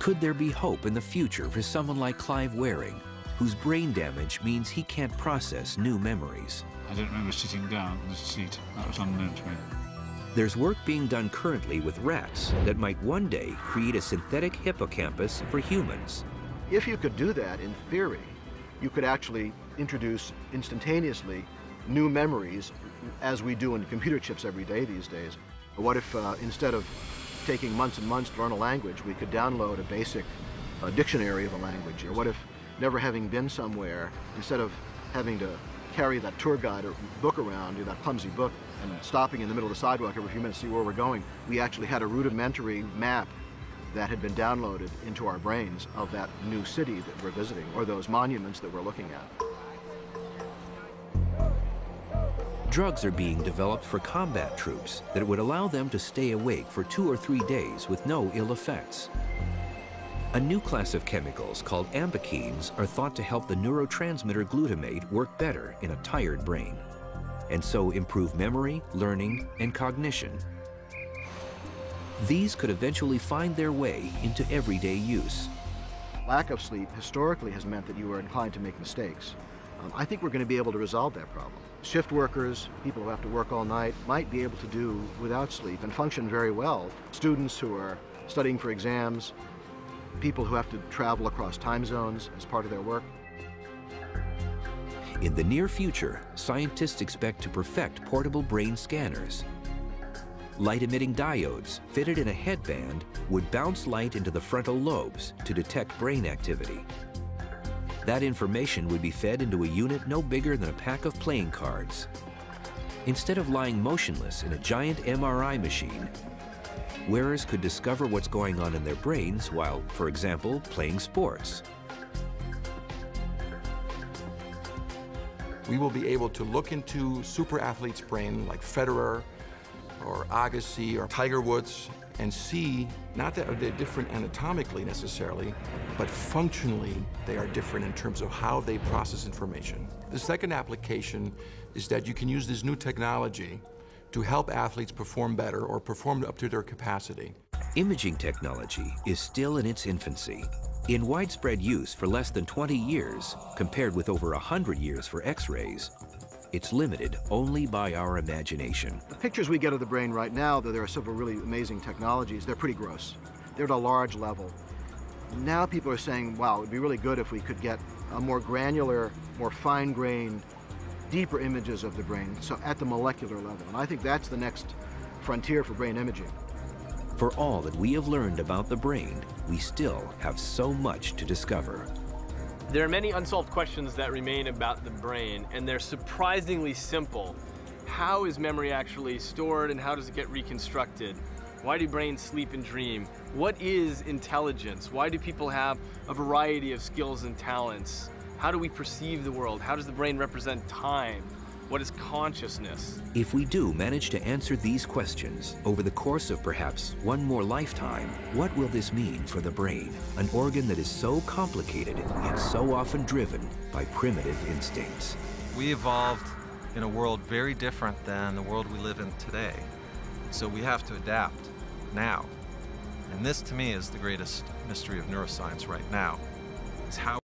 Could there be hope in the future for someone like Clive Wearing, whose brain damage means he can't process new memories? I don't remember sitting down in the seat. That was unknown to me. There's work being done currently with rats that might one day create a synthetic hippocampus for humans. If you could do that, in theory, you could actually introduce instantaneously new memories as we do in computer chips every day these days. What if uh, instead of taking months and months to learn a language, we could download a basic uh, dictionary of a language? Or what if, never having been somewhere, instead of having to carry that tour guide or book around, you know, that clumsy book, and stopping in the middle of the sidewalk every few minutes to see where we're going, we actually had a rudimentary map that had been downloaded into our brains of that new city that we're visiting, or those monuments that we're looking at. Drugs are being developed for combat troops that would allow them to stay awake for two or three days with no ill effects. A new class of chemicals called ampakines are thought to help the neurotransmitter glutamate work better in a tired brain, and so improve memory, learning, and cognition. These could eventually find their way into everyday use. Lack of sleep historically has meant that you are inclined to make mistakes. Um, I think we're going to be able to resolve that problem. Shift workers, people who have to work all night, might be able to do without sleep and function very well. Students who are studying for exams, people who have to travel across time zones as part of their work. In the near future, scientists expect to perfect portable brain scanners. Light-emitting diodes fitted in a headband would bounce light into the frontal lobes to detect brain activity. That information would be fed into a unit no bigger than a pack of playing cards. Instead of lying motionless in a giant MRI machine, wearers could discover what's going on in their brains while, for example, playing sports. We will be able to look into super athletes' brain like Federer or Agassi or Tiger Woods and see not that they're different anatomically necessarily, but functionally they are different in terms of how they process information. The second application is that you can use this new technology to help athletes perform better or perform up to their capacity. Imaging technology is still in its infancy. In widespread use for less than 20 years, compared with over 100 years for X-rays, it's limited only by our imagination. The pictures we get of the brain right now, though there are several really amazing technologies, they're pretty gross. They're at a large level. Now people are saying, wow, it would be really good if we could get a more granular, more fine-grained, deeper images of the brain, so at the molecular level. And I think that's the next frontier for brain imaging. For all that we have learned about the brain, we still have so much to discover. There are many unsolved questions that remain about the brain, and they're surprisingly simple. How is memory actually stored and how does it get reconstructed? Why do brains sleep and dream? What is intelligence? Why do people have a variety of skills and talents? How do we perceive the world? How does the brain represent time? What is consciousness? If we do manage to answer these questions over the course of perhaps one more lifetime, what will this mean for the brain? An organ that is so complicated yet so often driven by primitive instincts. We evolved in a world very different than the world we live in today. So we have to adapt now. And this to me is the greatest mystery of neuroscience right now, is how